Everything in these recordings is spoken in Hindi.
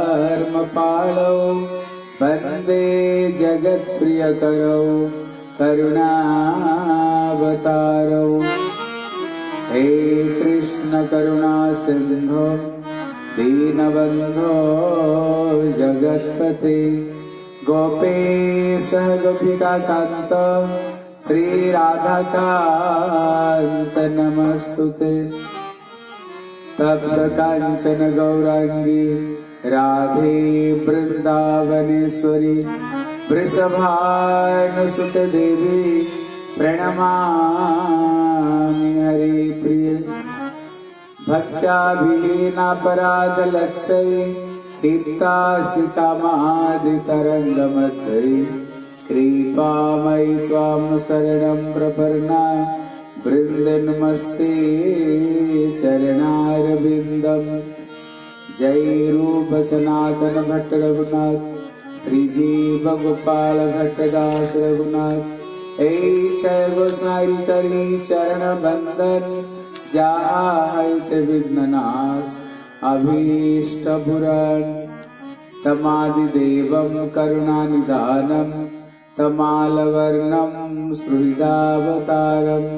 धर्मपालौ वन्दे जगत्प्रियकरौ करुणावतारौ। हे कृष्ण करुणा सिन्धो दीनबन्धो जगत्पते। गोपेशः गोपिकान्त श्रीराधाकान्त नमस्तु ते। तप्त काञ्चन गौराङ्गी राधे वृन्दावनेश्वरी वृषभानुसुत देवी प्रणमामि हरे प्रिय। भक्त्याभिहीनापराधलक्षये क्षिप्तासिकामादितरङ्गमध्यै कृपामयि त्वां शरणं प्रपन्ना। वृन्दन्मस्ते चरणारविन्दम्। जय रूप सनातन भट्ट रघुनाथ श्रीजीव गोपाल भट्टदास रघुनाथ हे जय गोसाई तरी चरण बंदन जाहित विघ्ननाश अभीष्ट पुराण तमादिदेवं करुणानिधानं तमालवर्णं सुहृदावतारम्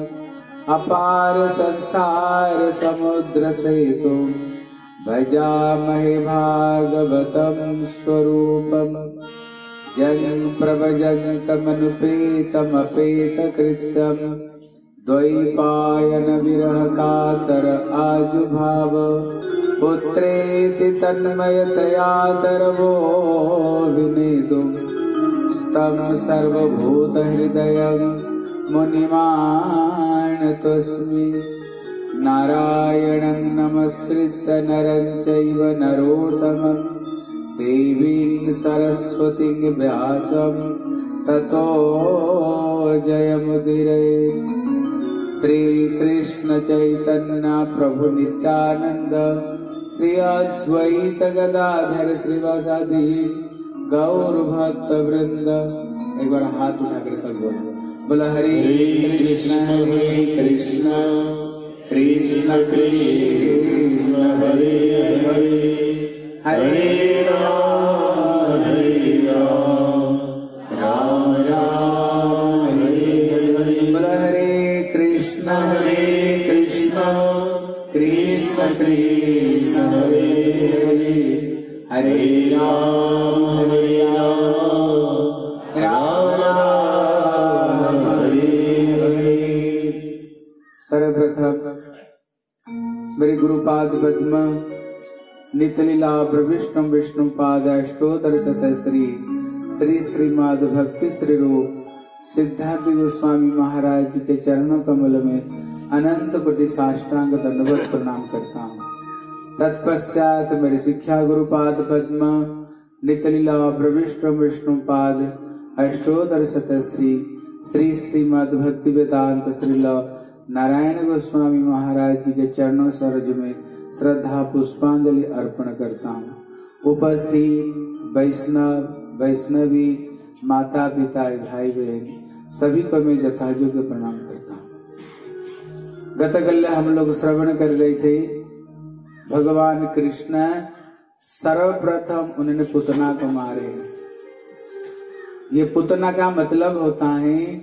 अपार संसार समुद्र सेतुं भजामहे भागवतं स्वरूपम् जगङ् प्रभजकमनुपेतमपेतकृतम् द्वैपायनविरह कातर आजुभाव। पुत्रेति तन्मयतया तर्वोधुनेतुं स्तम सर्वभूतहृदयं मुनिमाणतोस्मि नारायणं नमस्कृत्य नरं चैव नरोत्तमं। देवीं सरस्वतीं व्यासं ततो जयमुदिरे। श्रीकृष्ण चैतन्य प्रभु नित्यानंद श्री अद्वैत गदाधर श्रीवासादि गौर भक्त वृंद एक बार हाथ उठाकर सब बोलो। बोला हरे कृष्ण हरे Krishna Krishna Krishna Hare Hare. Hare Ram Hare Ram Ram Ram Hare Hare. Bola Krishna Hare Krishna. Krishna Krishna Hare Hare. Hare Ram मेरे गुरुपाद पद्म, नितलीला प्रविष्णु विष्णु पाद अष्टोतर शत श्री श्री श्रीमाद भक्ति श्री रूप सिद्धार्थ गोस्वामी महाराज जी के चरणों कमल में अनंत कोटि साष्टांग दंडवत प्रणाम करता हूँ। तत्पश्चात मेरे शिक्षा गुरुपाद पद्म, नितलीला प्रविष्णु विष्णु पाद अष्टोतर शत श्री श्री श्रीमद भक्ति वेदांत श्रील नारायण गोस्वामी महाराज जी के चरणों सरज में श्रद्धा पुष्पांजलि अर्पण करता हूँ। उपस्थित वैष्णव, वैष्णवी माता पिता भाई बहन सभी को मैं यथायोग्य प्रणाम करता हूँ। गत गतकल्य हम लोग श्रवण कर रहे थे, भगवान कृष्ण सर्वप्रथम उन्होंने पुतना को मारे। ये पुतना का मतलब होता है,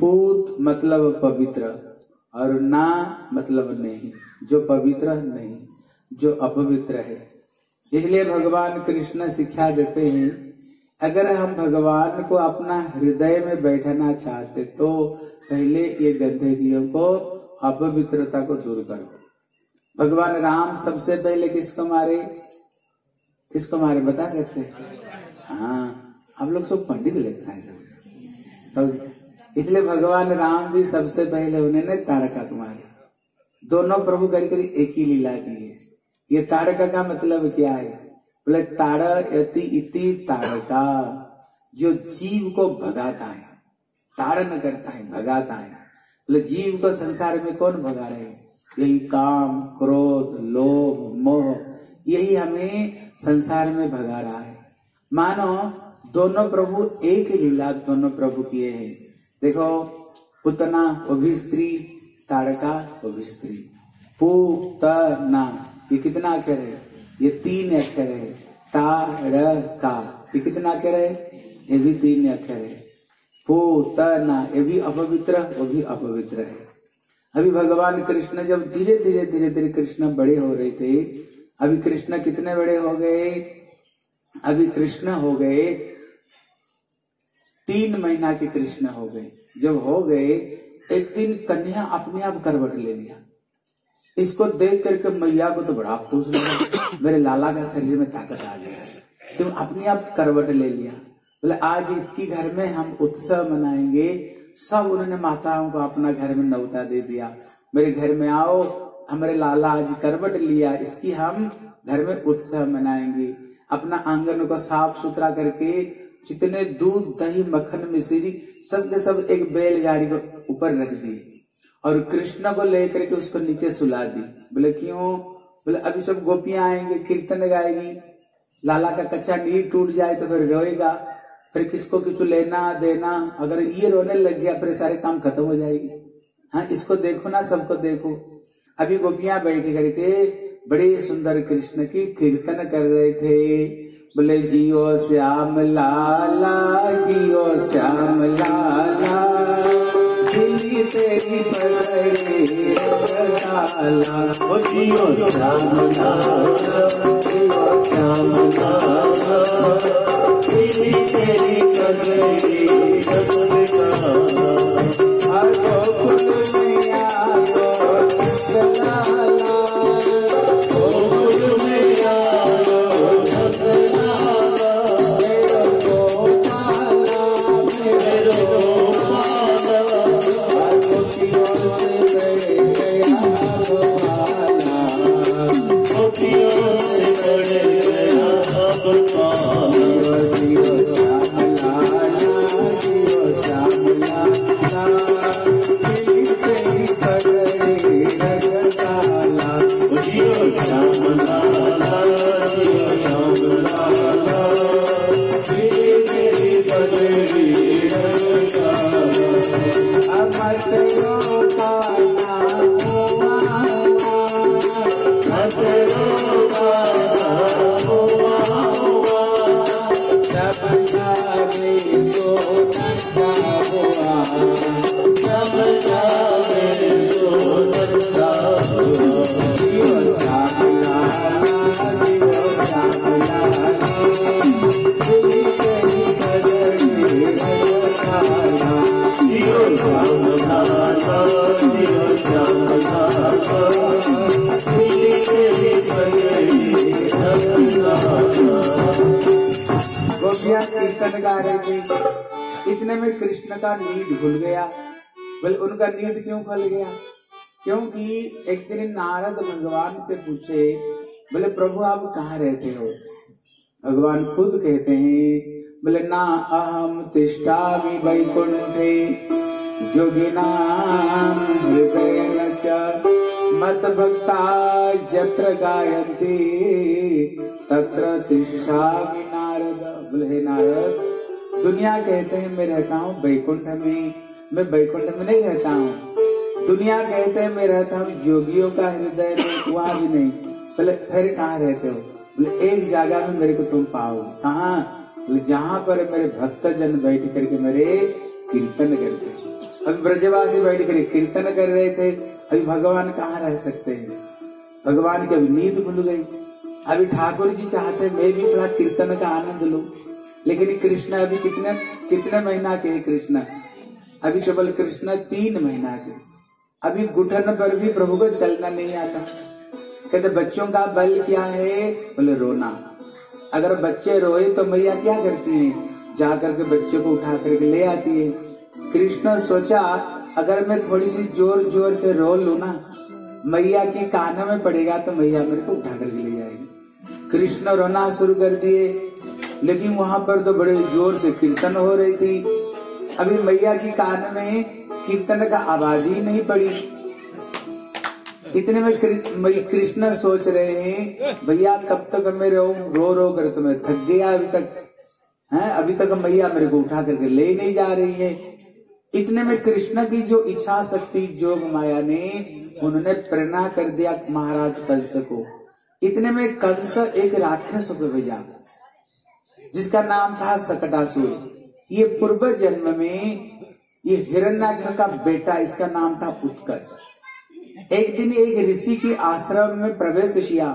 पूत मतलब पवित्र। और ना मतलब नहीं, जो पवित्र नहीं, जो अपवित्र है। इसलिए भगवान कृष्ण शिक्षा देते हैं, अगर हम भगवान को अपना हृदय में बैठना चाहते तो पहले ये गंदगियों को अपवित्रता को दूर करो। भगवान राम सबसे पहले किसको मारे? किसको मारे, बता सकते हाँ? हम लोग सब पंडित लगता है सब सब इसलिए भगवान राम भी सबसे पहले उन्होंने तारका को मारे। दोनों प्रभु करी करी एक ही लीला की है। ये तारका का मतलब क्या है? बोले यति इति ताड़का जो जीव को भगाता है ताड़न करता है, भगाता है। बोले, जीव को संसार में कौन भगा रहे हैं? यही काम, क्रोध, लोभ, मोह, यही हमें संसार में भगा रहा है। मानो, दोनों प्रभु एक लीला दोनों प्रभु किए हैं। देखो, पुतना वो भी स्त्री ताड़का वो भी स्त्री पूतना, ये कितना अक्षर है? ये तीन अक्षर है। ता र का ये कितना अक्षर है? ये भी तीन अक्षर है। पो त ना ये भी अपवित्र, वो भी अपवित्र है। अभी भगवान कृष्ण जब धीरे धीरे धीरे धीरे कृष्ण बड़े हो रहे थे, अभी कृष्ण कितने बड़े हो गए? अभी कृष्ण हो गए तीन महीना के कृष्ण हो गए। जब हो गए, एक दिन कन्या अपने आप करवट ले लिया। इसको देख करके मैया को तो बड़ा खुश लगा मेरे लाला का शरीर में ताकत आ गया क्यों? अपने आप करवट ले लिया। बोले, आज इसकी घर में हम उत्सव मनाएँगे। सब उन्होंने माताओं को अपना घर में नौता दे दिया। मेरे घर में आओ, हमारे लाला आज करवट लिया। इसकी हम घर में उत्सव मनाएँगे। अपना आँगन को साफ़ सुथरा करके जितने दूध, दही, मक्खन, मिश्री सब के सब एक बैलगाड़ी को ऊपर रख दिए और कृष्ण को लेकर के उसको नीचे सुला दी। बोले, क्यों? बोले, अभी सब गोपियाँ आएँगे, कीर्तन गाएगी, लाला का कच्चा नीर टूट जाए तो फिर रोएगा, फिर किसको कुछ लेना, देना? अगर ये रोने लग गया, फिर सारे काम खत्म हो जाएगी। हाँ इसको देखो ना, सबको देखो। अभी गोपियाँ बैठ करके बड़े सुंदर कृष्ण की कीर्तन कर रहे थे। बोले, जियो श्याम लाला, जियो श्याम लाला दिल्ली तेरी पगड़ी लाला जियो श्याम लाला, जियो श्याम लाला तेरी तेरी कगड़ी बोले उनका नींद क्यों खुल गया? क्योंकि एक दिन नारद भगवान से पूछे, बोले, प्रभु, आप कहा रहते हो? भगवान खुद कहते हैं, बोले, ना अहम तिष्ठा वैकुंठे योगिनाम हृदय मत भक्ता जत्र गायन्ति, तत्र तिष्ठामि नारद। बोले नारद, दुनिया कहते हैं मैं रहता हूँ बैकुंठ में। मैं बैकुंठ में नहीं रहता हूँ। दुनिया कहते मैं रहता हूँ, जोगियों का हृदय वहाँ भी नहीं। बोले, फिर कहाँ रहते हो? बोले, एक जगह में मेरे को तुम पाओ। कहा? जहाँ पर मेरे भक्त जन बैठ करके मेरे कीर्तन करते अभी ब्रजवासी बैठ कर कीर्तन कर रहे थे, अभी भगवान कहाँ रह सकते हैं? भगवान की अभी नींद भूल गई। अभी ठाकुर जी चाहते मैं भी थोड़ा कीर्तन का आनंद लू। लेकिन कृष्ण अभी कितने कितने महीना के है कृष्ण? अभी केवल कृष्ण तीन महीना के। अभी घुटन पर भी प्रभु को चलना नहीं आता। कहते, बच्चों का बल क्या है? बोले, रोना। अगर बच्चे रोए तो मैया क्या करती है? जा करके बच्चे को उठा करके ले आती है। कृष्ण सोचा, अगर मैं थोड़ी सी ज़ोर ज़ोर से रो लू ना, मैया की कान में पड़ेगा तो मैया मेरे को उठा करके ले जाएगी कृष्ण रोना शुरू कर दिए, लेकिन वहाँ पर तो बड़े ज़ोर से कीर्तन हो रही थी। अभी मैया की कान में कीर्तन का आवाज़ ही नहीं पड़ी। इतने में कृष्ण सोच रहे हैं, भैया, कब तक मैं रो रो रो कर तुम्हें थक गया अभी तक। है, अभी तक मैया मेरे को उठा करके ले नहीं जा रही है। इतने में कृष्ण की जो इच्छा शक्ति, जोग माया ने, उन्होंने प्रेरणा कर दिया महाराज कंस को। इतने में कंस एक राक्षस को भेजा, जिसका नाम था सकटासुर। ये पूर्व जन्म में ये हिरण्याक्ष का बेटा, इसका नाम था उत्कच एक दिन एक ऋषि के आश्रम में प्रवेश किया।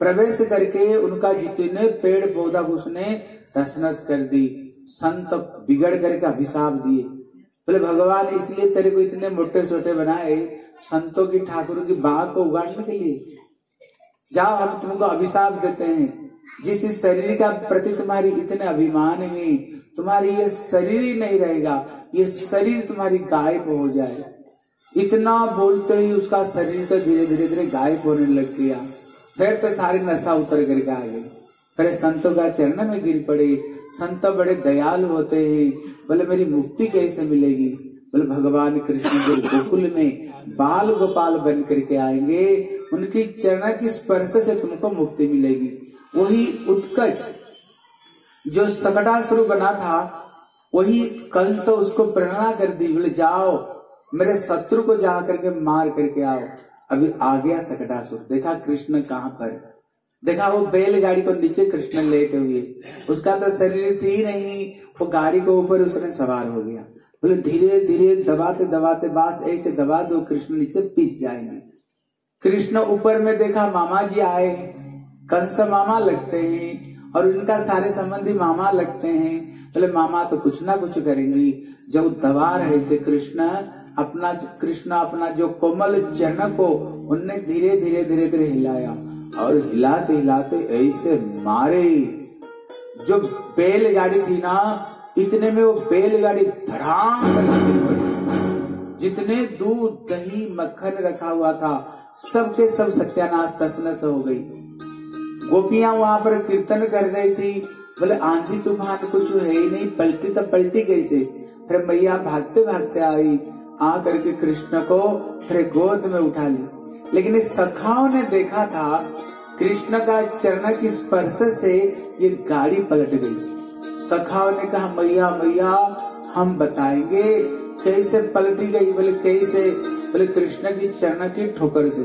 प्रवेश करके उनका जितने पेड़ पौधा उसने तस नस कर दी, संत बिगड़ करके अभिशाप दिए। बोले, भगवान, इसलिए तेरे को इतने मोटे छोटे बनाए, संतों की ठाकुर की बाग को उगाड़ने के लिए। जाओ, हम तुमको अभिशाप देते हैं। जिस शरीर का प्रति तुम्हारी इतने अभिमान है, तुम्हारी ये शरीर ही नहीं रहेगा, ये शरीर तुम्हारी गायब हो जाए। इतना बोलते ही उसका शरीर तो धीरे धीरे धीरे गायब होने लग गया। फिर तो सारी नशा उतर करके आ गई। फिर संतों का चरण में गिर पड़े। संत बड़े दयालु होते हैं। बोले, मेरी मुक्ति कैसे मिलेगी? बोले, भगवान कृष्ण जो गोकुल में बाल गोपाल बन करके आएँगे। उनकी चरण की स्पर्श से तुमको मुक्ति मिलेगी। वही उत्कच जो सकटासुर बना था, वही कंस उसको प्रेरणा कर दी, बोले, जाओ, मेरे शत्रु को जा करके मार करके आओ। अभी आ गया सकटासुर देखा कृष्ण कहाँ पर? देखा वो बैलगाड़ी को नीचे कृष्ण लेटे हुए। उसका तो शरीर थी नहीं, वो गाड़ी को ऊपर उसने सवार हो गया। बोले, धीरे धीरे, दबाते दबाते, बास, ऐसे दबा दो, कृष्ण नीचे पीस जाएँगे। कृष्ण ऊपर में देखा, मामा जी आए कंस मामा लगते हैं और उनका सारे संबंधी मामा लगते हैं। बोले, मामा तो कुछ ना कुछ करेंगी। जब दबा रहे थे कृष्ण, अपना कृष्ण अपना जो कोमल चरण को उनने धीरे धीरे धीरे धीरे हिलाया और हिलाते हिलाते ऐसे मारे। जो बैलगाड़ी थी ना, इतने में वो बैलगाड़ी धड़ाम जितने दूध, दही, मक्खन रखा हुआ था, सबके सब सत्यानाश, तसनस हो गई। गोपियाँ वहाँ पर कीर्तन कर रही थी। बोले, आंधी तूफ़ान कुछ है ही नहीं, पलटी तो पलटी कैसे फिर मैया भागते भागते आई, आ करके कृष्ण को फिर गोद में उठा ली। लेकिन इस सखाओं ने देखा था, कृष्ण का चरण की स्पर्श से ये गाड़ी पलट गई। सखाओं ने कहा, मैया मैया, हम बताएँगे कैसे पलटी गई, बोले, कैसे? बोले, कृष्ण की चरण की ठोकर से।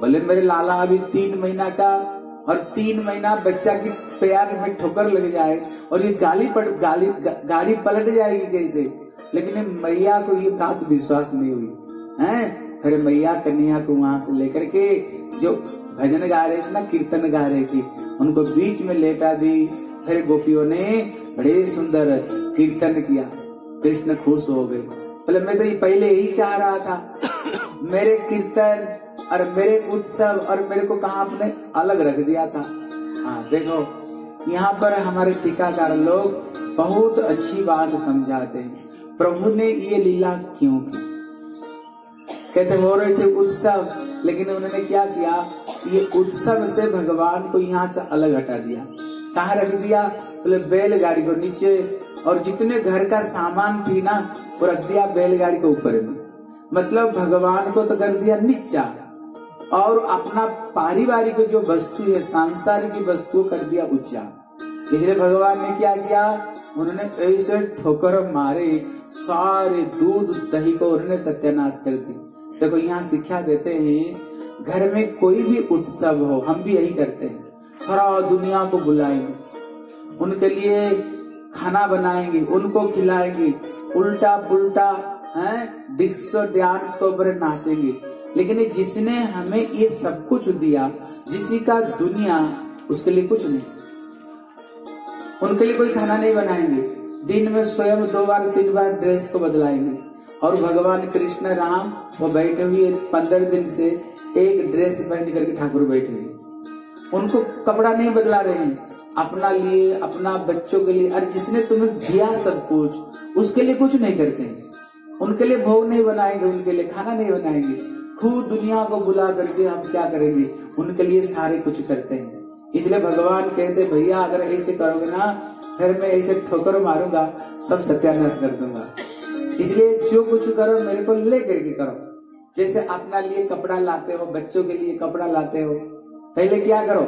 बोले, मेरे लाला, अभी तीन महीना का और तीन महीना बच्चा की पैर में ठोकर लग जाए और ये गाली पड़, गाली गाड़ी पलट जाएगी कैसे? लेकिन मैया को ये बात विश्वास नहीं हुई। हैं? फिर मैया कन्हैया को वहाँ से लेकर के जो भजन गा रहे थे ना, कीर्तन गा रही थी, उनको बीच में लेटा दी। फिर गोपियों ने बड़े सुंदर कीर्तन किया। कृष्ण खुश हो गए। बोले, मैं तो ये पहले ही चाह रहा था। मेरे कीर्तन और मेरे उत्सव और मेरे को कहा आपने अलग रख दिया था। हाँ देखो, यहाँ पर हमारे टीकाकार लोग बहुत अच्छी बात समझाते हैं। प्रभु ने ये लीला क्यों की? कहते, हो रहे थे उत्सव, लेकिन उन्होंने क्या किया? ये उत्सव से भगवान को यहाँ से अलग हटा दिया। कहा रख दिया? बोले, बैलगाड़ी को नीचे, और जितने घर का सामान थी ना, वो रख दिया बैलगाड़ी के ऊपर में। मतलब भगवान को तो कर दिया नीचा। और अपना पारिवारिक जो वस्तु है, सांसारिक वस्तु कर दिया ऊँचा इसलिए भगवान ने क्या किया? उन्होंने ऐसे ठोकर मारे, सारे दूध दही को उन्होंने सत्यानाश कर दी देखो, यहाँ शिक्षा देते हैं, घर में कोई भी उत्सव हो, हम भी यही करते हैं। सारा दुनिया को बुलाएँगे। उनके लिए खाना बनाएँगे, उनको खिलाएँगे उल्टा पुल्टा है, डिस्को डांस के ऊपर नाचेंगे। लेकिन जिसने हमें ये सब कुछ दिया, जिसी का दुनिया, उसके लिए कुछ नहीं। उनके लिए कोई खाना नहीं बनाएँगे। दिन में स्वयं दो बार, तीन बार ड्रेस को बदलाएँगे। और भगवान कृष्ण राम, वो बैठे हुए पंद्रह दिन से एक ड्रेस पहन करके ठाकुर बैठे हुए। उनको कपड़ा नहीं बदला रहे हैं। अपना लिए, अपना बच्चों के लिए और जिसने तुम्हें दिया सब कुछ, उसके लिए कुछ नहीं करते। उनके लिए भोग नहीं बनाएँगे, उनके लिए खाना नहीं बनाएँगे। खुद दुनिया को बुला करके हम क्या करेंगे? उनके लिए सारे कुछ करते हैं। इसलिए भगवान कहते भैया, अगर ऐसे करोगे ना, फिर मैं ऐसे ठोकर मारूँगा, सब सत्यानाश कर दूँगा। इसलिए जो कुछ करो, मेरे को ले करके करो। जैसे अपना लिए कपड़ा लाते हो, बच्चों के लिए कपड़ा लाते हो, पहले क्या करो?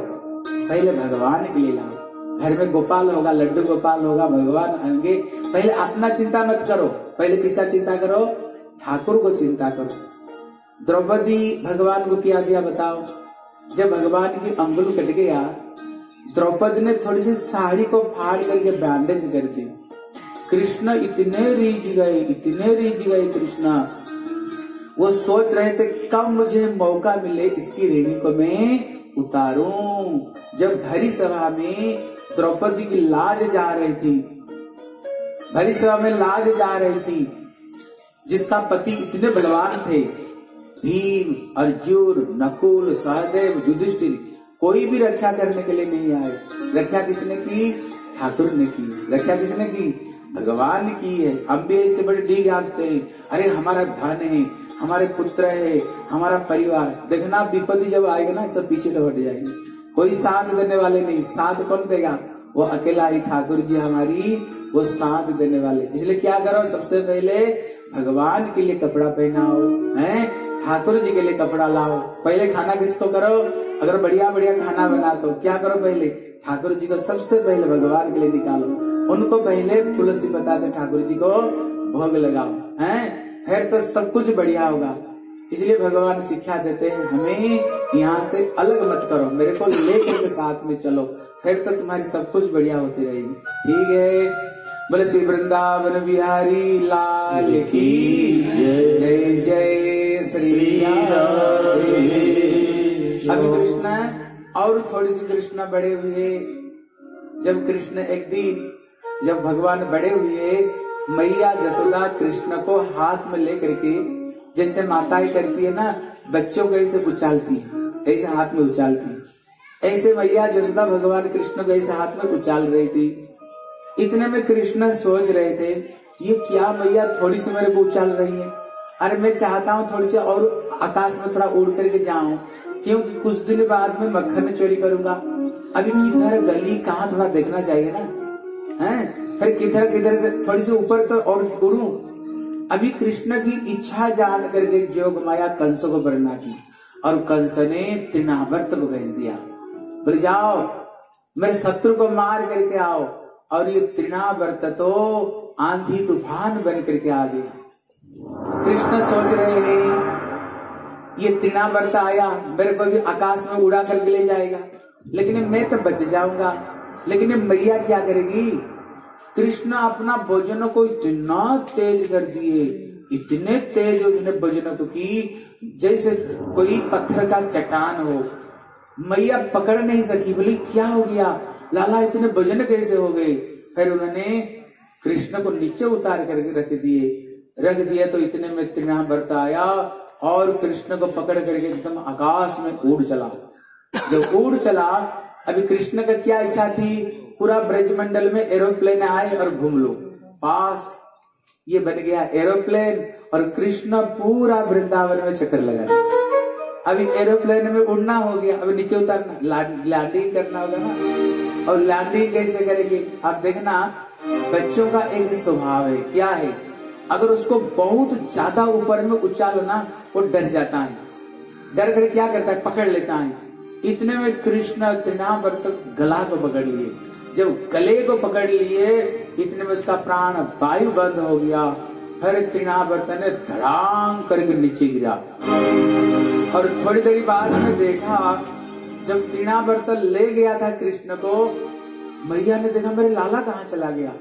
पहले भगवान के लिए लाओ। घर में गोपाल होगा, लड्डू गोपाल होगा, भगवान आएँगे। पहले अपना चिंता मत करो। पहले किसका चिंता करो? ठाकुर को चिंता करो। द्रौपदी भगवान को क्या दिया बताओ? जब भगवान की अंगुल कट गया, द्रौपदी ने थोड़ी सी साड़ी को फाड़ करके बैंडेज कर दी। कृष्ण इतने रीझ गए, इतने रीझ गए कृष्ण। वो सोच रहे थे, कब मुझे मौका मिले इसकी रेणी को मैं उतारूं। जब भरी सभा में द्रौपदी की लाज जा रही थी, भरी सभा में लाज जा रही थी, जिसका पति इतने बलवान थे भीम अर्जुन, नकुल, सहदेव, युधिष्ठिर, कोई भी रक्षा करने के लिए नहीं आए। रक्षा किसने की? ठाकुर ने की। रक्षा किसने की? भगवान की है। हम भी ऐसे बड़े डीग आंकते हैं। अरे, हमारा धन है, हमारे पुत्र है, हमारा परिवार। देखना, विपत्ति जब आएगा ना, सब पीछे से हट जाएँगे। कोई साथ देने वाले नहीं। साथ कौन देगा? वो अकेला ही ठाकुर जी हमारी, वो साथ देने वाले। इसलिए क्या करो, सबसे पहले भगवान के लिए कपड़ा पहनाओ, हैं? ठाकुर जी के लिए कपड़ा लाओ। पहले खाना किसको करो? अगर बढ़िया बढ़िया खाना बना तो क्या करो पहले? ठाकुर जी को सबसे पहले भगवान के लिए निकालो। उनको पहले तुलसी पता से ठाकुर जी को भोग लगाओ हैं? फिर तो सब कुछ बढ़िया होगा। इसलिए भगवान शिक्षा देते हैं हमें यहाँ से अलग मत करो। मेरे को लेकर के साथ में चलो। फिर तो तुम्हारी सब कुछ बढ़िया होती रहेगी। ठीक है? बोले श्री वृंदावन बिहारी लाल की जय जय अभी कृष्ण और थोड़ी सी कृष्ण बड़े हुए। जब कृष्ण एक दिन जब भगवान बड़े हुए मैया जसोदा कृष्ण को हाथ में लेकर के जैसे माताएँ करती है ना बच्चों को ऐसे उछालती है ऐसे हाथ में उछालती है। ऐसे मैया जसोदा भगवान कृष्ण को ऐसे हाथ में उछाल रही थी। इतने में कृष्ण सोच रहे थे ये क्या मैया थोड़ी सी मेरे को उछाल रही है? अरे मैं चाहता हूँ थोड़ी सी और आकाश में थोड़ा उड़ करके जाऊँ, क्योंकि कुछ दिन बाद में मक्खन चोरी करूँगा। अभी किधर गली कहाँ थोड़ा देखना चाहिए ना? हैं? फिर किधर किधर से थोड़ी सी ऊपर तो और उड़ू। अभी कृष्ण की इच्छा जान करके जोग माया कंस को प्रेरणा की, और कंस ने त्रिनावर्त को भेज दिया। बोले, जाओ, मेरे शत्रु को मार करके आओ। और ये त्रिनावर्त तो आंधी तूफ़ान बन करके आ गया। कृष्ण सोच रहे हैं, ये त्रिनावर्त आया, मेरे को भी आकाश में उड़ा करके ले जाएगा। लेकिन मैं तो बच जाऊँगा। लेकिन मैया क्या करेगी? कृष्ण अपना भोजन को इतना तेज कर दिए, इतने तेज उसने भोजन को की, जैसे कोई पत्थर का चट्टान हो। मैया पकड़ नहीं सकी, बोली, क्या हो गया? लाला, इतने भोजन कैसे हो गए? फिर उन्होंने कृष्ण को नीचे उतार करके रख दिए। रख दिया तो इतने में त्रिनावर्त आया और कृष्ण को पकड़ करके एकदम आकाश में उड़ चला। जब उड़ चला, अभी कृष्ण का क्या इच्छा थी? पूरा ब्रजमंडल में एरोप्लेन आए और घूम लो। पास ये बन गया एरोप्लेन और कृष्ण पूरा वृंदावन में चक्कर लगा अभी एरोप्लेन में उड़ना हो गया। अभी नीचे उतरना लैंडिंग करना होगा ना। और लैंडिंग कैसे करेगी? अब देखना, बच्चों का एक स्वभाव है। क्या है? अगर उसको बहुत ज़्यादा ऊपर में उछालो ना वो डर जाता है। डर कर क्या करता है? पकड़ लेता है। इतने में कृष्ण त्रिनावर्त गला को पकड़ लिए। जब गले को पकड़ लिए, इतने में उसका प्राण वायु बंद हो गया। फिर त्रिनावर्त ने धड़ाम करके नीचे गिरा। और थोड़ी देर बाद में देखा, जब त्रिनावर्त ले गया था कृष्ण को, मैया ने देखा, मेरे लाला कहाँ चला गया?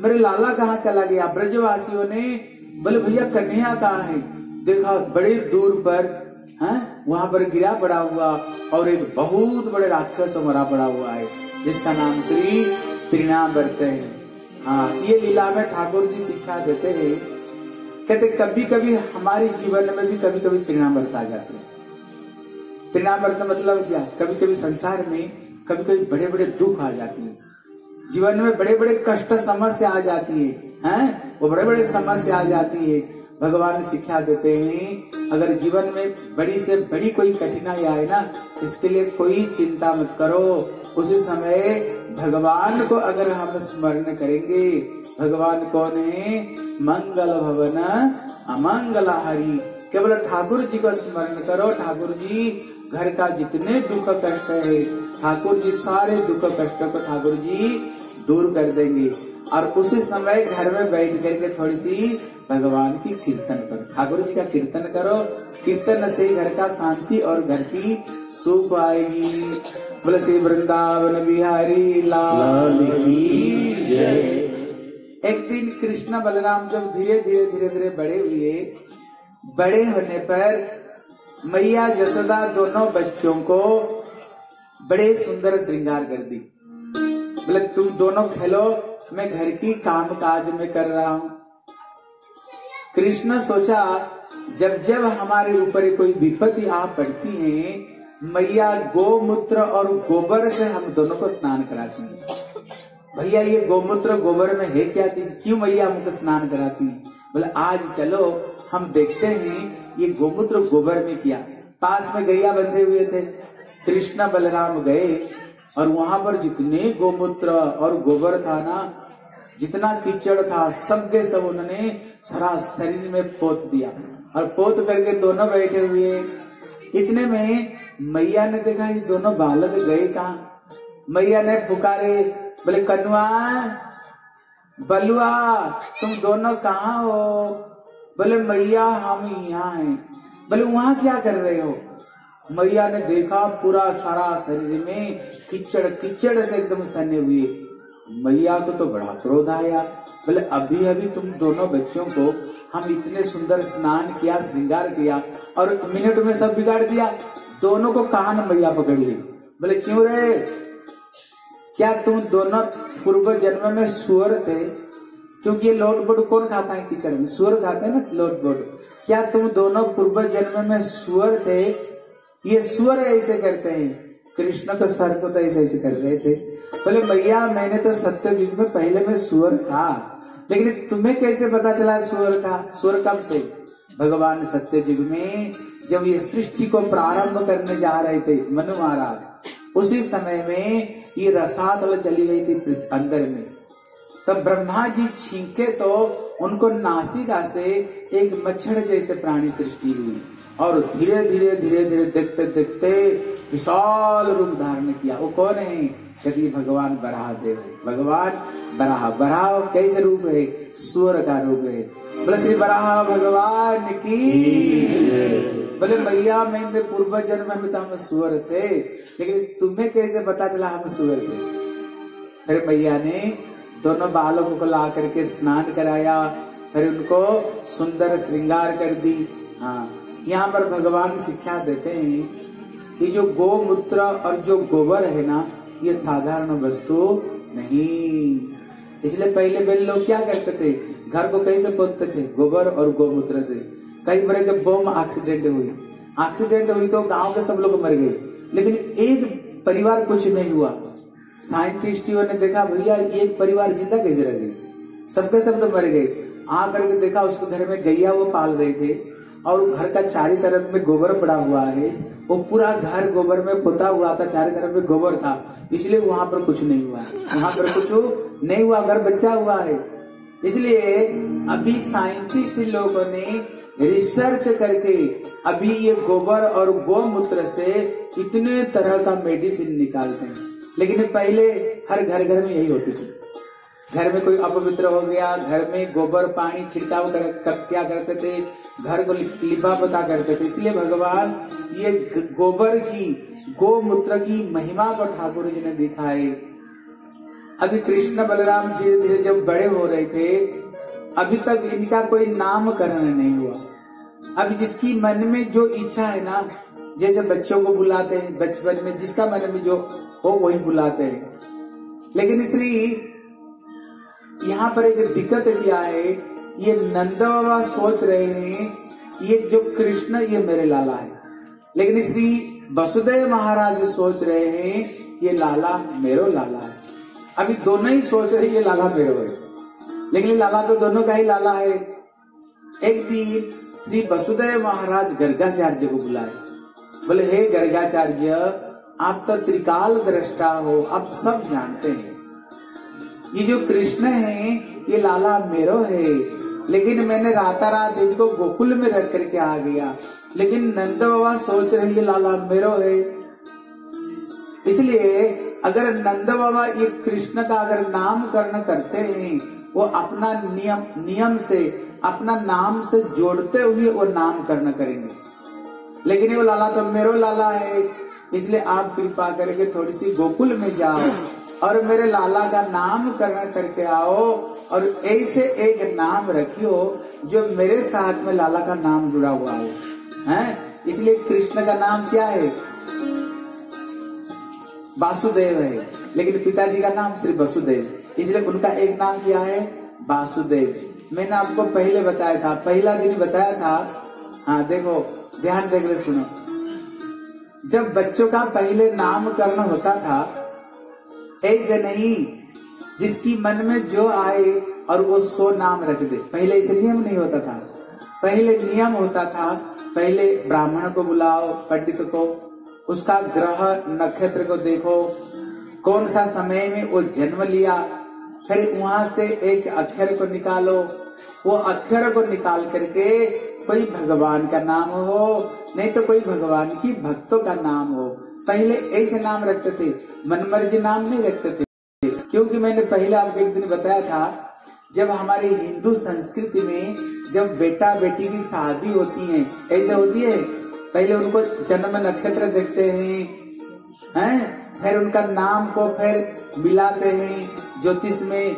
मेरे लाला कहाँ चला गया? ब्रजवासियों ने, बोले, भैया, कन्हैया कहाँ है? देखा, बड़े दूर पर, है, वहाँ पर गिरा पड़ा हुआ और एक बहुत बड़े राक्षस मरा पड़ा हुआ है, जिसका नाम श्री त्रिनावर्त है। हाँ ये लीला में ठाकुर जी शिक्षा देते हैं। कहते कभी कभी हमारे जीवन में भी कभी कभी त्रिनावर्त आ जाते हैं। त्रिनावर्त मतलब क्या? कभी कभी संसार में कभी कभी बड़े बड़े दुख आ जाते हैं। जीवन में बड़े बड़े कष्ट, समस्या आ जाती है, हैं? वो बड़े बड़े समस्या आ जाती है। भगवान शिक्षा देते हैं, अगर जीवन में बड़ी से बड़ी कोई कठिनाई आए ना, इसके लिए कोई चिंता मत करो। उसी समय भगवान को अगर हम स्मरण करेंगे, भगवान कौन है? मंगल भवन, अमंगल हरि। केवल ठाकुर जी को स्मरण करो। ठाकुर जी, घर का जितने दुख कष्ट है, ठाकुर जी सारे दुख कष्ट को ठाकुर जी दूर कर देंगे। और उसी समय घर में बैठ करके थोड़ी सी भगवान की कीर्तन करो। ठाकुर जी का कीर्तन करो। कीर्तन से घर का शांति और घर की सुख आएगी। बोले श्री वृंदावन बिहारी लाल लाल की जय। एक दिन कृष्ण बलराम जब धीरे धीरे धीरे धीरे बड़े हुए बड़े होने पर मैया जसोदा दोनों बच्चों को बड़े सुंदर श्रृंगार कर दी। बोले तुम दोनों खेलो मैं घर की काम काज में कर रहा हूँ। कृष्ण सोचा, जब जब हमारे ऊपर कोई विपत्ति आ पड़ती है, मैया गोमूत्र और गोबर से हम दोनों को स्नान कराती है। भैया, ये गोमूत्र गोबर में है क्या चीज़? क्यों मैया हमको स्नान कराती है? बोले, आज चलो, हम देखते हैं ये गोमूत्र गोबर में किया। पास में गैया बंधे हुए थे। कृष्ण बलराम गए और वहाँ पर जितने गोमूत्र और गोबर था ना, जितना कीचड़ था, सब के सब उन्होंने सारा शरीर में पोत दिया। और पोत करके दोनों बैठे हुए। इतने में मैया ने देखा, ये दोनों बालक गए कहा? मैया ने पुकारे, बोले कनुआ बलुआ, तुम दोनों कहा हो? बोले, मैया, हम यहाँ हैं। बोले, वहाँ क्या कर रहे हो? मैया ने देखा, पूरा सारा शरीर में कीचड़ कीचड़ से एकदम सने हुए। मैया को तो बड़ा क्रोध आया। बोले, अभी अभी तुम दोनों बच्चों को हम इतने सुंदर स्नान किया, श्रृंगार किया और मिनट में सब बिगाड़ दिया। दोनों को कान मैया पकड़ ली? बोले, क्यों रे? क्या तुम दोनों पूर्व जन्म में सुअर थे? क्योंकि ये लोट बोट कौन खाता है कीचड़ में? सुअर खाते हैं ना लोट बोट? क्या तुम दोनों पूर्व जन्म में सुअर थे? ये सुअर ऐसे करते हैं। कृष्ण तो सर को तो ऐसे ऐसे कर रहे थे। बोले, भैया, मैंने तो सत्य युग में पहले में सुअर था। लेकिन तुम्हें कैसे पता चला सुअर था? सुअर कब थे? भगवान सत्य युग में जब ये सृष्टि को प्रारंभ करने जा रहे थे, मनु महाराज, उसी समय में ये रसातल चली गई थी अंदर में। तब ब्रह्मा जी छींके तो उनको नासिका से एक मच्छर जैसे प्राणी सृष्टि हुई। और धीरे धीरे धीरे धीरे देखते देखते विशाल रूप धारण किया। वो कौन है? कहती भगवान बराह देव है। भगवान बराह। बराह कैसे रूप है? सूर का रूप है। बोले, श्री बराह भगवान की बोले भैया मैंने पूर्व जन्म में तो हम सुअर थे, लेकिन तुम्हें कैसे पता चला हम सुअर थे? फिर भैया ने दोनों बालकों को ला करके स्नान कराया। फिर उनको सुंदर श्रृंगार कर दी। हाँ यहाँ पर भगवान शिक्षा देते हैं कि जो गोमूत्र और जो गोबर है ना, ये साधारण वस्तु नहीं। इसलिए पहले पहले लोग क्या करते थे? घर को कैसे पोतते थे? गोबर और गोमूत्र से। कई बड़े के बम एक्सीडेंट हुई एक्सीडेंट हुई तो गाँव के सब लोग मर गए। लेकिन एक परिवार कुछ नहीं हुआ। साइंटिस्टों ने देखा, भैया, एक परिवार ज़िंदा कैसे रह गई? सबके सब तो मर गए। आ करके देखा, उसको घर में गैया वो पाल रहे थे। और घर का चारी तरफ़ में गोबर पड़ा हुआ है। वो पूरा घर गोबर में पोता हुआ था चारी तरफ़ में गोबर था। इसलिए वहाँ पर कुछ नहीं हुआ। वहाँ पर कुछ नहीं हुआ घर बचा हुआ है। इसलिए अभी साइंटिस्ट लोगों ने रिसर्च करके अभी ये गोबर और गोमूत्र से इतने तरह का मेडिसिन निकालते हैं। लेकिन पहले हर घर घर में यही होती थी। घर में कोई अपवित्र हो गया घर में गोबर पानी छिड़काव कर, कर क्या करते थे। घर को लिपा पता करते थे। इसलिए भगवान ये गोबर की, गोमूत्र की महिमा को ठाकुर जी ने दिखाए अभी कृष्ण बलराम जी धीरे जब बड़े हो रहे थे, अभी तक इनका कोई नामकरण नहीं हुआ। अभी जिसकी मन में जो इच्छा है ना, जैसे बच्चों को बुलाते हैं, बचपन में जिसका मन में जो हो, वही बुलाते हैं। लेकिन श्री, यहाँ पर एक दिक्कत क्या है ये नंद बाबा सोच रहे हैं, ये जो कृष्ण, ये मेरे लाला है। लेकिन श्री वसुदेव महाराज सोच रहे हैं, ये लाला मेरो लाला है। अभी दोनों ही सोच रहे ये लाला मेरो है। लेकिन लाला तो दोनों का ही लाला है। एक दिन श्री वसुदेव महाराज गर्गाचार्य को बुलाए। बोले, हे गर्गाचार्य, आप तो त्रिकाल दृष्टा हो, आप सब जानते हैं। ये जो कृष्ण है, ये लाला मेरो है। लेकिन मैंने राता रात इनको गोकुल में रख करके आ गया। लेकिन नंद बाबा सोच रही है, लाला, मेरो है। इसलिए अगर नंद बाबा ये कृष्ण का अगर नामकरण करते हैं, वो अपना नियम नियम से, अपना नाम से जोड़ते हुए वो नामकरण करेंगे। लेकिन वो लाला तो मेरो लाला है, इसलिए आप कृपा करके थोड़ी सी गोकुल में जाओ और मेरे लाला का नाम करण करके आओ। और ऐसे एक नाम रखियो जो मेरे साथ में लाला का नाम जुड़ा हुआ हो। हैं? इसलिए कृष्ण का नाम क्या है? वासुदेव है। लेकिन पिताजी का नाम श्री वसुदेव। इसलिए उनका एक नाम क्या है? वासुदेव। मैंने आपको पहले बताया था, पहला दिन बताया था। हाँ देखो, ध्यान देकर सुनो। जब बच्चों का पहले नामकरण होता था, ऐसे नहीं। जिसकी मन में जो आए और वो सो नाम रख दे। पहले ऐसे नियम नहीं होता था। पहले नियम होता था, पहले ब्राह्मण को बुलाओ, पंडित को, उसका ग्रह नक्षत्र को देखो, कौन सा समय में वो जन्म लिया, फिर वहाँ से एक अक्षर को निकालो, वो अक्षर को निकाल करके कोई भगवान का नाम हो, नहीं तो कोई भगवान की भक्तों का नाम हो। पहले ऐसे नाम रखते थे, मनमर्जी नाम नहीं रखते थे। क्योंकि मैंने पहले आपको एक दिन बताया था, जब हमारी हिंदू संस्कृति में जब बेटा बेटी की शादी होती है, ऐसे होती है? पहले उनको जन्म नक्षत्र देखते हैं हैं? फिर उनका नाम को फिर मिलाते हैं, ज्योतिष में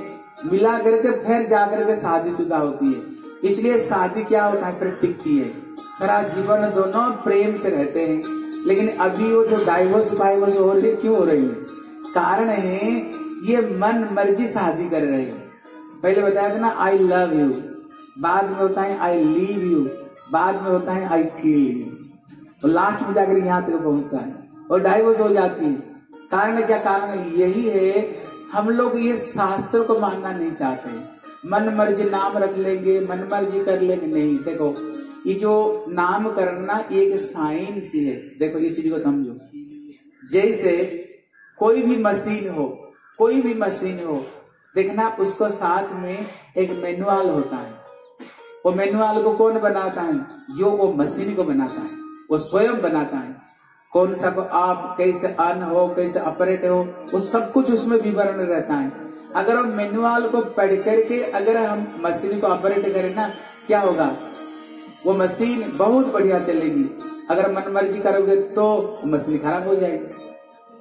मिला करके फिर जाकर के शादीशुदा होती है। इसलिए शादी क्या होता है? फिर टिकती है। सारा जीवन दोनों प्रेम से रहते हैं। लेकिन अभी वो जो डाइवोर्स वाइवोर्स हो रही है, क्यों हो रही है? कारण है ये मन मर्ज़ी शादी कर रहे हैं। पहले बताया था ना आई लव यू बाद में होता है आई लीव यू बाद में होता है आई किल यू और लास्ट में जाकर यहाँ तक पहुँचता है। और डाइवोर्स हो जाती है। कारण क्या कारण यही है, हम लोग ये शास्त्र को मानना नहीं चाहते मन मर्ज़ी नाम रख लेंगे, मन मर्ज़ी कर लेंगे। नहीं, देखो, ये जो नाम करना एक साइंस है देखो, ये चीज़ को समझो। जैसे कोई भी मशीन हो कोई भी मशीन हो, देखना उसको साथ में एक मैनुअल होता है। वो मैनुअल को कौन बनाता है? जो वो मशीन को बनाता है। वो स्वयं बनाता है। कौन सा को आप कैसे अन हो, कैसे ऑपरेट हो, वो सब कुछ उसमें विवरण रहता है। अगर हम मैनुअल को पढ़ करके अगर हम मशीन को ऑपरेट करें ना, क्या होगा? वो मशीन बहुत बढ़िया चलेगी। अगर मन मर्ज़ी करोगे तो मशीन खराब हो जाएगी।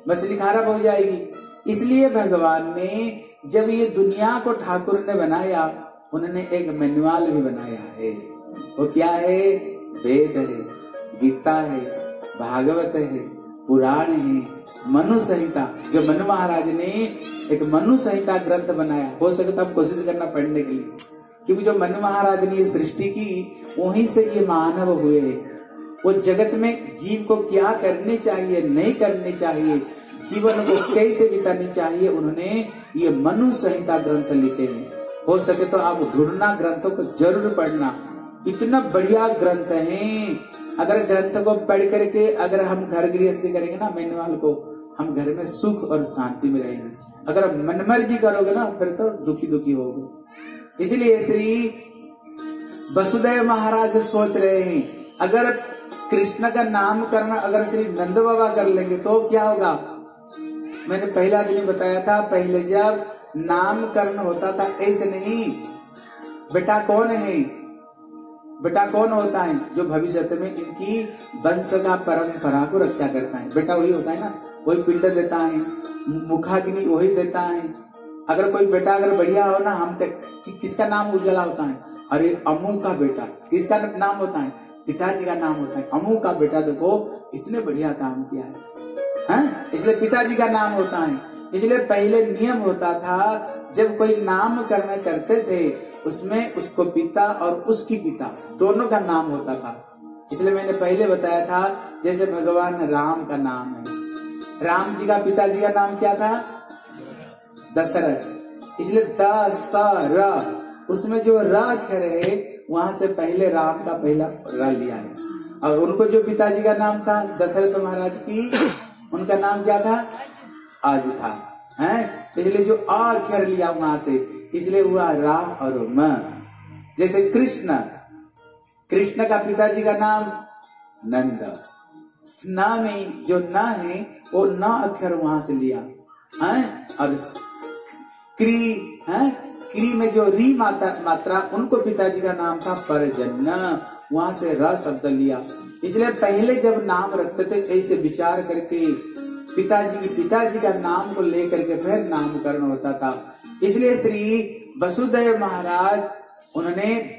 मशीन खराब हो जाएगी। इसलिए भगवान ने, जब ये दुनिया को ठाकुर ने बनाया, उन्होंने एक मैनुअल भी बनाया है। वो क्या है? वेद है, गीता है, भागवत है, पुराण है, मनु संहिता। जो मनु महाराज ने एक मनु संहिता ग्रंथ बनाया, हो सके तो आप कोशिश करना पढ़ने के लिए। क्योंकि जो मनु महाराज ने ये सृष्टि की, वहीं से ये मानव हुए। वो जगत में जीव को क्या करनी चाहिए, नहीं करने चाहिए जीवन को कैसे बितानी चाहिए, उन्होंने ये मनु संहिता ग्रंथ लिखे हैं। हो सके तो आप ढूंढना ग्रंथों को ज़रूर पढ़ना। इतना बढ़िया ग्रंथ है। अगर ग्रंथ को पढ़ करके, अगर हम घर गृहस्थी करेंगे ना मैनुअल को, हम घर में सुख और शांति में रहेंगे। अगर मनमर्जी करोगे ना, फिर तो दुखी दुखी होगे। इसलिए श्री वसुदेव महाराज सोच रहे हैं, अगर कृष्ण का नाम करना, अगर श्री नंद बाबा कर लेंगे तो क्या होगा? मैंने पहला दिन बताया था, पहले जब नामकरण होता था, ऐसे नहीं। बेटा कौन है? बेटा कौन होता है? जो भविष्य में इनकी वंश का परंपरा को रक्षा करता है। बेटा वही होता है ना, वही पिंड देता है, मुखाग्नि वही देता है। अगर कोई बेटा अगर बढ़िया हो ना, हम तक कि किसका नाम उज्ज्वला होता है? अरे, अमू का बेटा। किसका नाम होता है? पिताजी का नाम होता है। अमू का बेटा देखो, इतने बढ़िया काम किया है। हाँ? इसलिए पिताजी का नाम होता है। इसलिए पहले नियम होता था, जब कोई नाम करना करते थे, उसमें उसको पिता और उसकी पिता, दोनों का नाम होता था। इसलिए मैंने पहले बताया था, जैसे भगवान राम का नाम है। राम जी का पिताजी का नाम क्या था? दशरथ। इसलिए दशर उसमें जो र अक्षर है वहाँ से पहले राम का पहला र लिया है। और उनको जो पिताजी का नाम था, दशरथ महाराज की उनका नाम क्या था? आज था। है? इसलिए जो अक्षर लिया वहाँ से, इसलिए हुआ रा और म। जैसे कृष्ण। कृष्ण का पिताजी का नाम नंद। स्न में जो न है, वो न अक्षर वहाँ से लिया। है? और क्री, है? क्री में जो री मात्रा मात्रा, उनको पिताजी का नाम था परजन्य वहाँ से र शब्द लिया। इसलिए पहले जब नाम रखते थे, ऐसे विचार करके पिताजी पिताजी का नाम को लेकर के फिर नामकरण होता था। इसलिए श्री वसुदेव महाराज, उन्होंने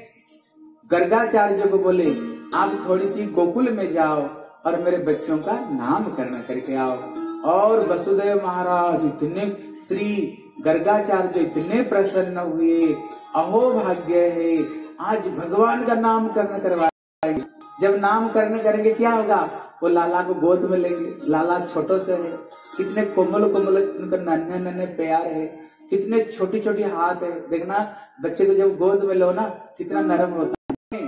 गर्गाचार्य को बोले, आप थोड़ी सी गोकुल में जाओ और मेरे बच्चों का नामकरण करके आओ। और वसुदेव महाराज इतने श्री गर्गाचार्य इतने प्रसन्न हुए। अहो भाग्य है आज भगवान का नामकरण करवाएँगे। जब नामकरण करेंगे, क्या होगा? वो लाला को गोद में लेंगे। लाला छोटो से है। कितने कोमल कोमल, उनका नन्हे नन्हे प्यार है। कितने छोटी छोटी हाथ है। देखना, बच्चे को जब गोद में लो ना, कितना नरम होता है।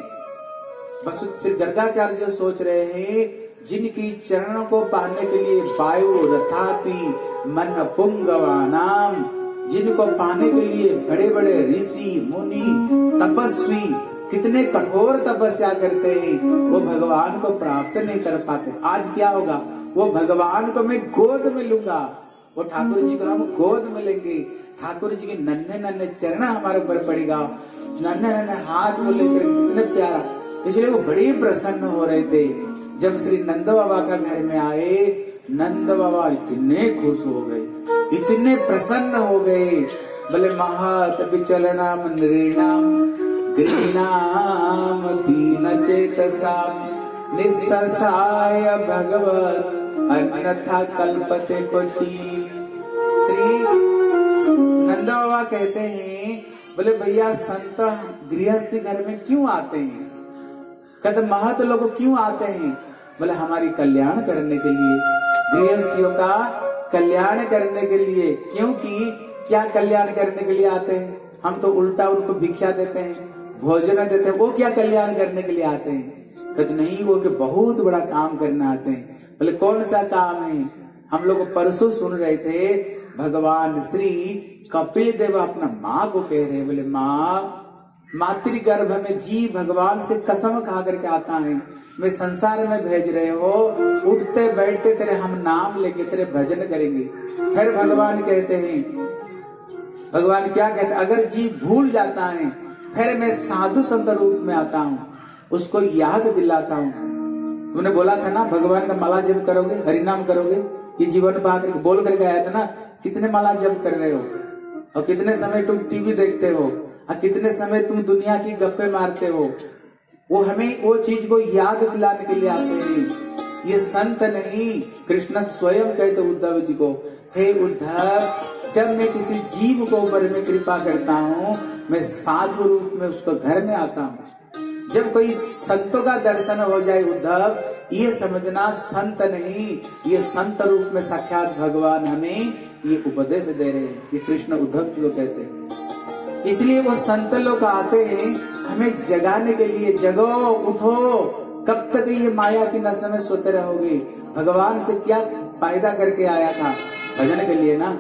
बस श्री गर्गाचार्य सोच रहे हैं, जिनकी चरणों को पाने के लिए वायु रथापि मन पुंगवानाम। जिनको पाने के लिए बड़े बड़े ऋषि, मुनि, तपस्वी, कितने कठोर तपस्या करते हैं, वो भगवान को प्राप्त नहीं कर पाते। आज क्या होगा? वो भगवान को मैं गोद में लूँगा। वो ठाकुर जी को हम गोद में लेंगे। ठाकुर जी के नन्हे नन्हे चरण हमारे ऊपर पड़ेगा। नन्हे नन्हे हाथ को लेकर कितने प्यारा। इसलिए वो बड़े प्रसन्न हो रहे थे। जब श्री नंद बाबा का घर में आए, नंद बाबा इतने खुश हो गए। इतने प्रसन्न हो गए। बोले, महत विचलनाम, नृणाम गृणाम दीन चेतसा निस्ससाय भगवत, अन्यथा कल्पते क्वचित श्री नंद बाबा कहते हैं, बोले, भैया, संत गृहस्थी घर में क्यों आते हैं? कहते, महत लोग क्यों आते हैं? बोले, हमारी कल्याण करने के लिए गृहस्थियों का कल्याण करने के लिए, क्योंकि क्या कल्याण करने के लिए आते हैं? हम तो उल्टा उनको भिक्षा देते हैं, भोजन देते हैं, वो क्या कल्याण करने के लिए आते हैं? कहते नहीं, वो के बहुत बड़ा काम करने आते हैं। बोले, कौन सा काम है? हम लोग परसों सुन रहे थे, भगवान श्री कपिल देव अपना माँ को कह रहे बोले, माँ मातृ गर्भ में जी भगवान से कसम खा करके आता है मैं संसार में भेज रहे हो, उठते बैठते तेरे हम नाम लेके तेरे भजन करेंगे। फिर भगवान कहते हैं, भगवान क्या कहते अगर जी भूल जाता है, फिर मैं साधु संत रूप में आता हूँ, उसको याद दिलाता हूँ। तुमने बोला था ना, भगवान का माला जप करोगे, हरिनाम करोगे ये जीवन पा बोल करके आया था ना, कितने माला जप कर रहे हो? और कितने समय तुम टीवी देखते हो? और कितने समय तुम दुनिया की गप्पे मारते हो? वो हमें वो चीज़ को याद दिलाने के लिए आते हैं। ये संत नहीं, कृष्ण स्वयं कहते उद्धव जी को, हे उद्धव, जब मैं किसी जीव को ऊपर में कृपा करता हूँ, मैं साधु रूप में उसको घर में आता हूँ। जब कोई संतों का दर्शन हो जाए उद्धव, ये समझना संत नहीं, ये संत रूप में साक्षात भगवान हमें ये उपदेश दे रहे हैं ये कृष्ण उद्धव जी को कहते हैं। इसलिए वो संत लोग आते हैं, हमें जगाने के लिए, जगो, उठो। कब तक ये माया की नशे में सोते रहोगे? भगवान से क्या फ़ायदा करके आया था? भजन के लिए ना?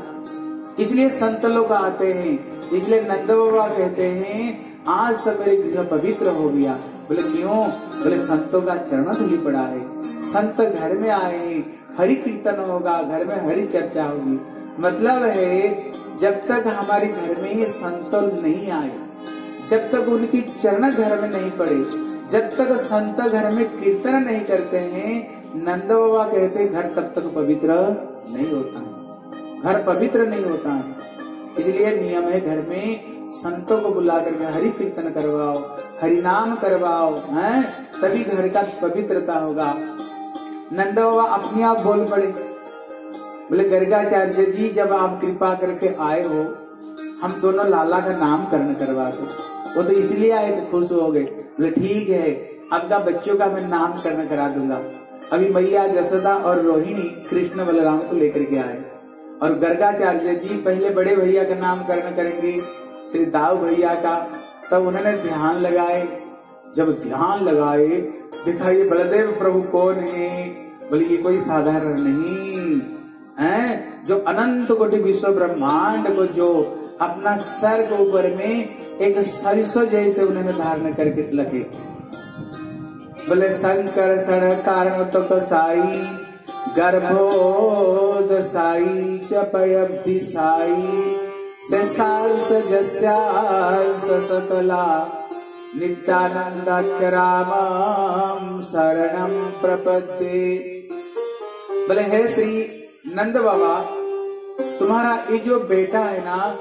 इसलिए संत लोग आते हैं। इसलिए नंद बाबा कहते हैं, आज तो मेरे गृह पवित्र हो गया। बोले, क्यों? बोले, संतों का चरण धुली पड़ा है। संत घर में आए हैं हरि कीर्तन होगा, घर में हरि चर्चा होगी। मतलब है जब तक हमारे घर में ये संत नहीं आए, जब तक उनकी चरण घर में नहीं पड़े, जब तक संत घर में कीर्तन नहीं करते हैं, नंद बाबा कहते घर तब तक पवित्र नहीं होता घर पवित्र नहीं होता है। इसलिए नियम है घर में संतों को बुला करके हरि कीर्तन करवाओ, हरि नाम करवाओ, हैं? तभी घर का पवित्रता होगा। नंद बाबा अपने आप बोल पड़े। बोले, गर्गाचार्य जी, जब आप कृपा करके आए हो, हम दोनों लाला का नामकरण करवा दो। वो तो इसलिए आए थे, खुश हो गए। बोले, ठीक है, आपका बच्चों का मैं नामकरण करा दूँगा। अभी मैया, जसोदा और रोहिणी कृष्ण बलराम को लेकर के आए। और गर्गाचार्य जी, पहले बड़े भैया का नामकरण करेंगे, श्री दाऊ भैया का। तब उन्होंने ध्यान लगाए। जब ध्यान लगाए देखा ये बलदेव प्रभु कौन है? बोले, ये कोई साधारण नहीं। है, जो अनंत कोटि विश्व ब्रह्मांड को जो अपना सर के ऊपर में एक सरसो जैसे उन्होंने धारण करके लगे। बोले, शंकर सड़ कारण तो कसाई गर्भोद साई चपयब्धि साई से साल सजस्या सकला नित्यानंदाख्य शरणम प्रपद्ये। बोले, हे श्री नंद बाबा, तुम्हारा ये जो बेटा है ना,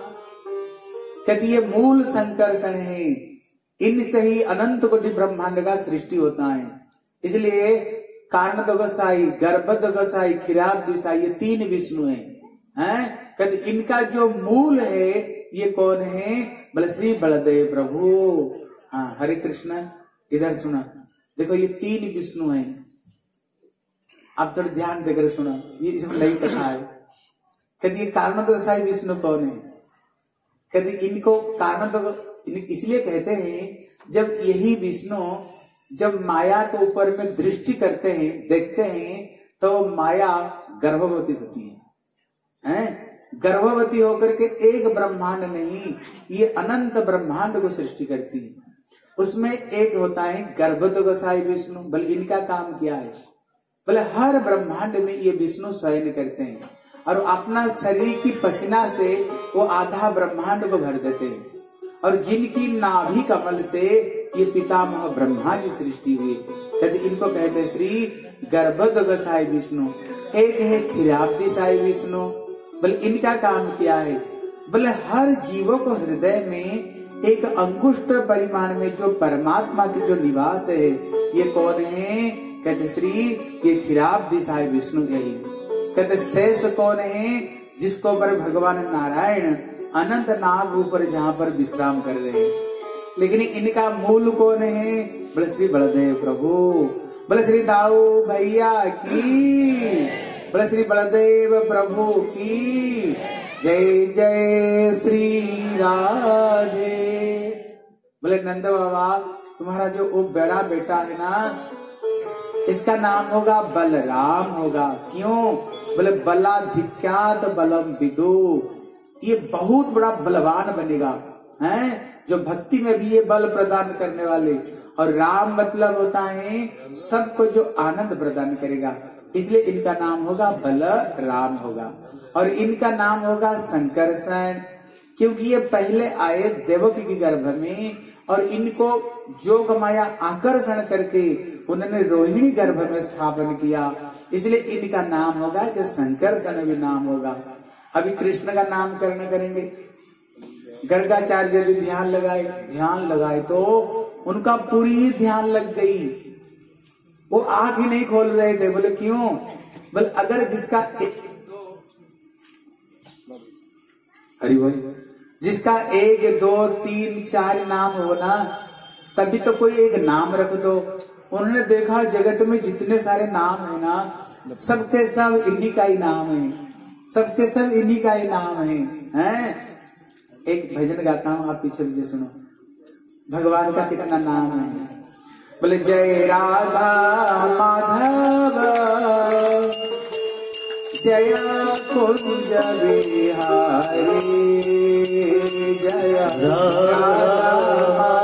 कहती ये मूल संकर्षण है। इनसे ही अनंत कोटि ब्रह्मांड का सृष्टि होता है। इसलिए कारण गोसाई गर्भ गोसाई खिराब दिशाई ये तीन विष्णु है। हैं? कहते, इनका जो मूल है, ये कौन है? बोले, श्री बलदेव प्रभु। हाँ हरे कृष्ण, इधर सुना। देखो, ये तीन विष्णु हैं। आप थोड़ा ध्यान देकर सुना। ये इसमें नई कथा है। कहती ये कारण गोसाई विष्णु कौन है? कहती इनको कारण तो इसलिए कहते हैं, जब यही विष्णु जब माया के ऊपर में दृष्टि करते हैं, देखते हैं तो माया गर्भवती होती है। हैं? गर्भवती होकर के एक ब्रह्मांड नहीं, ये अनंत ब्रह्मांड को सृष्टि करती है। उसमें एक होता है गर्भद गोसाई विष्णु, बल इनका काम क्या है? बोले, हर ब्रह्मांड में ये विष्णु शयन करते हैं और अपना शरीर की पसीना से वो आधा ब्रह्मांड को भर देते हैं। और जिनकी नाभि कमल से ये पितामह ब्रह्मा की सृष्टि हुई। कहते इनको कहते श्री गर्भद गोसाई विष्णु, एक है खिराब्दी साई विष्णु। बोले, इनका काम क्या है? बोले, हर जीवों को हृदय में एक अंगुष्ठ परिमाण में जो परमात्मा की जो निवास है, ये कौन है? कहते, श्री, ये खिराब दिशा है विष्णु यही कहते, शेष कौन है जिसको पर भगवान नारायण अनंत नाग ऊपर जहाँ पर विश्राम कर रहे हैं? लेकिन इनका मूल कौन है? बोले, श्री बलदेव प्रभु। बोले, श्री दाऊ भैया की। बोले, श्री बलदेव प्रभु की। जय जय श्री राधे। बोले, नंद बाबा, तुम्हारा जो वो बड़ा बेटा है ना इसका नाम होगा बलराम, होगा क्यों? बोले, बलाधिक्यात बलम विदु। ये बहुत बड़ा बलवान बनेगा, हैं? जो भक्ति में भी ये बल प्रदान करने वाले। और राम मतलब होता है, सबको जो आनंद प्रदान करेगा। इसलिए इनका नाम होगा बल राम होगा। और इनका नाम होगा संकर्षण क्योंकि ये पहले आए देवक के गर्भ में, और इनको जोग माया आकर्षण करके उन्होंने रोहिणी गर्भ में स्थापन किया। इसलिए इनका नाम होगा कि संकर्षण भी नाम होगा। अभी कृष्ण का नाम करण करेंगे। गर्गाचार्य यदि ध्यान लगाए ध्यान लगाए तो उनका पूरी ही ध्यान लग गई। वो आँख ही नहीं खोल रहे थे, बोले, क्यों? बोले, अगर जिसका हरि बोल जिसका एक, दो, तीन, चार नाम हो ना, तभी तो कोई एक नाम रख दो। उन्होंने देखा, जगत में जितने सारे नाम है ना, सबके सब इन्हीं का ही नाम है। सबके सब इन्हीं का ही नाम है, हैं? एक भजन गाता हूँ, आप पीछे पीछे सुनो। भगवान का कितना नाम है। बोले, जय राधा माधव, जय कुंज बिहारी जय Radha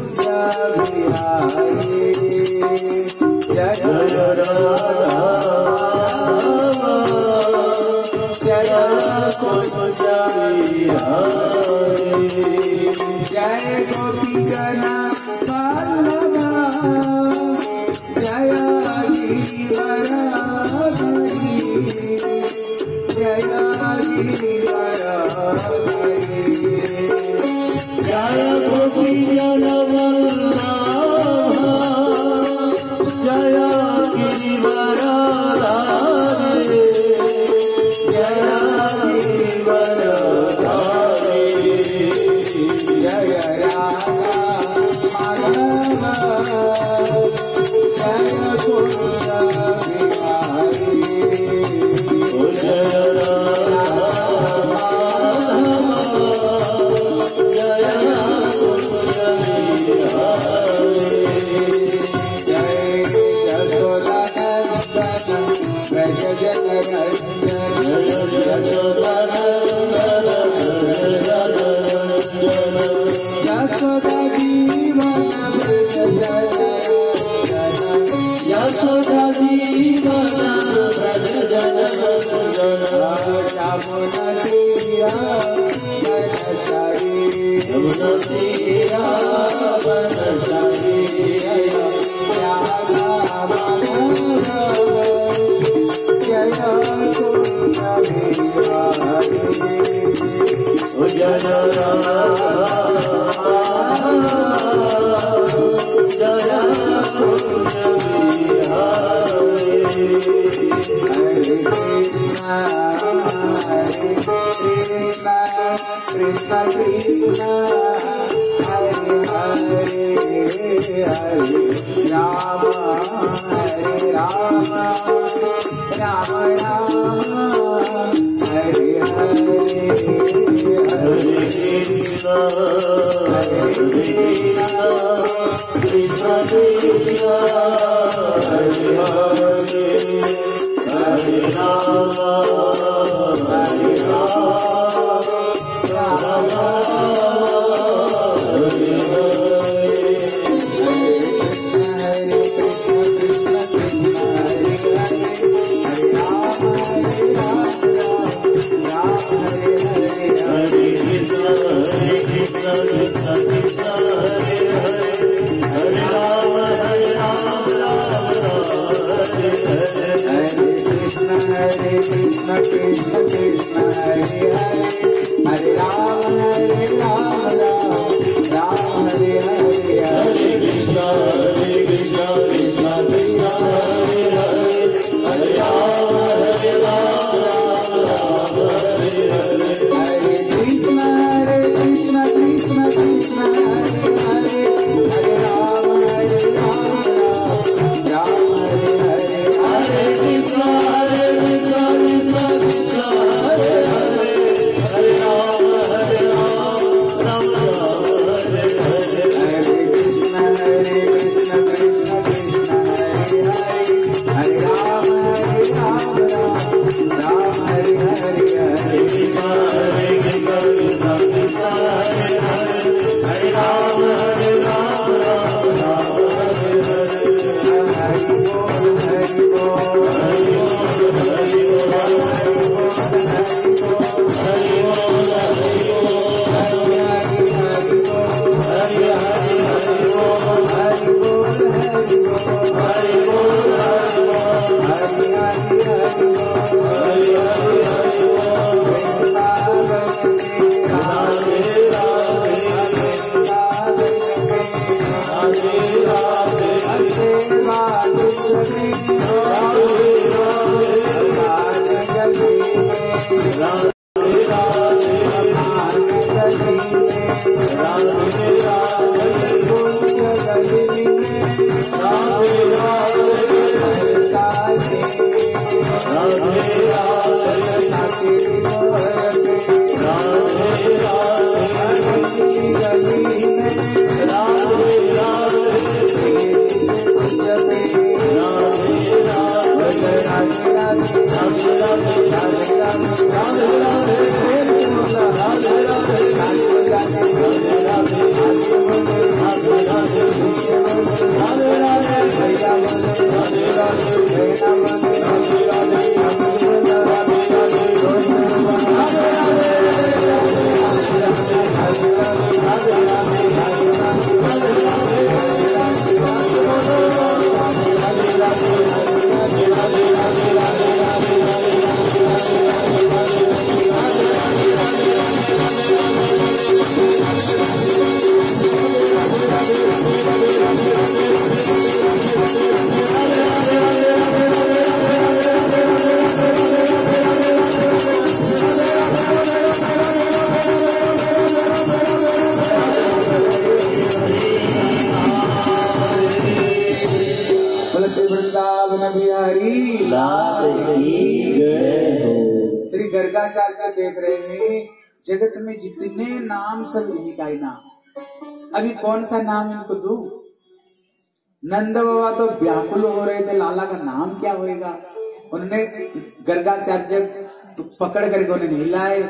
Hare Hare Hare Rama. Shri Gargacharya का देख रहे हैं। जगत में जितने नाम सब यही का नाम अभी कौन सा नाम इनको दू? नंद बाबा तो व्याकुल हो रहे थे, लाला का नाम क्या होएगा? उन्होंने गर्गाचार्य पकड़ करके उन्हें हिलाए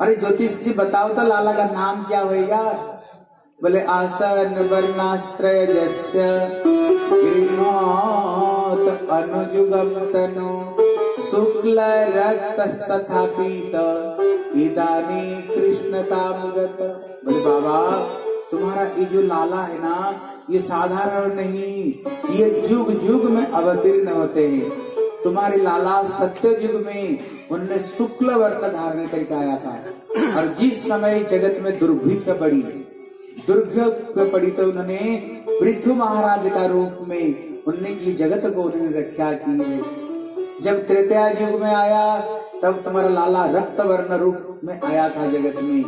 अरे ज्योतिष जी, बताओ तो लाला का नाम क्या होएगा? बोले, आसन वर्णास्त्रय जस्य अनुजुगम तनु। शुक्ल रक्तस्तथा पीत इदानी कृष्णतामगत। बोले, बाबा, तुम्हारा ये जो लाला है ना, ये साधारण नहीं, ये जुग जुग में अवतीर्ण होते हैं। तुम्हारे लाला सत्य युग में उनने शुक्ल वर्ण धारण करके आया था। और जिस समय जगत में दुर्भिक्ष पड़ी दुर्भिक्ष पड़ी तो उन्होंने पृथु महाराज का रूप में उनने की जगत को उन्होंने रक्षा की जब त्रेतया युग में आया, तब तुम्हारा लाला रक्त वर्ण रूप में आया था जगत में।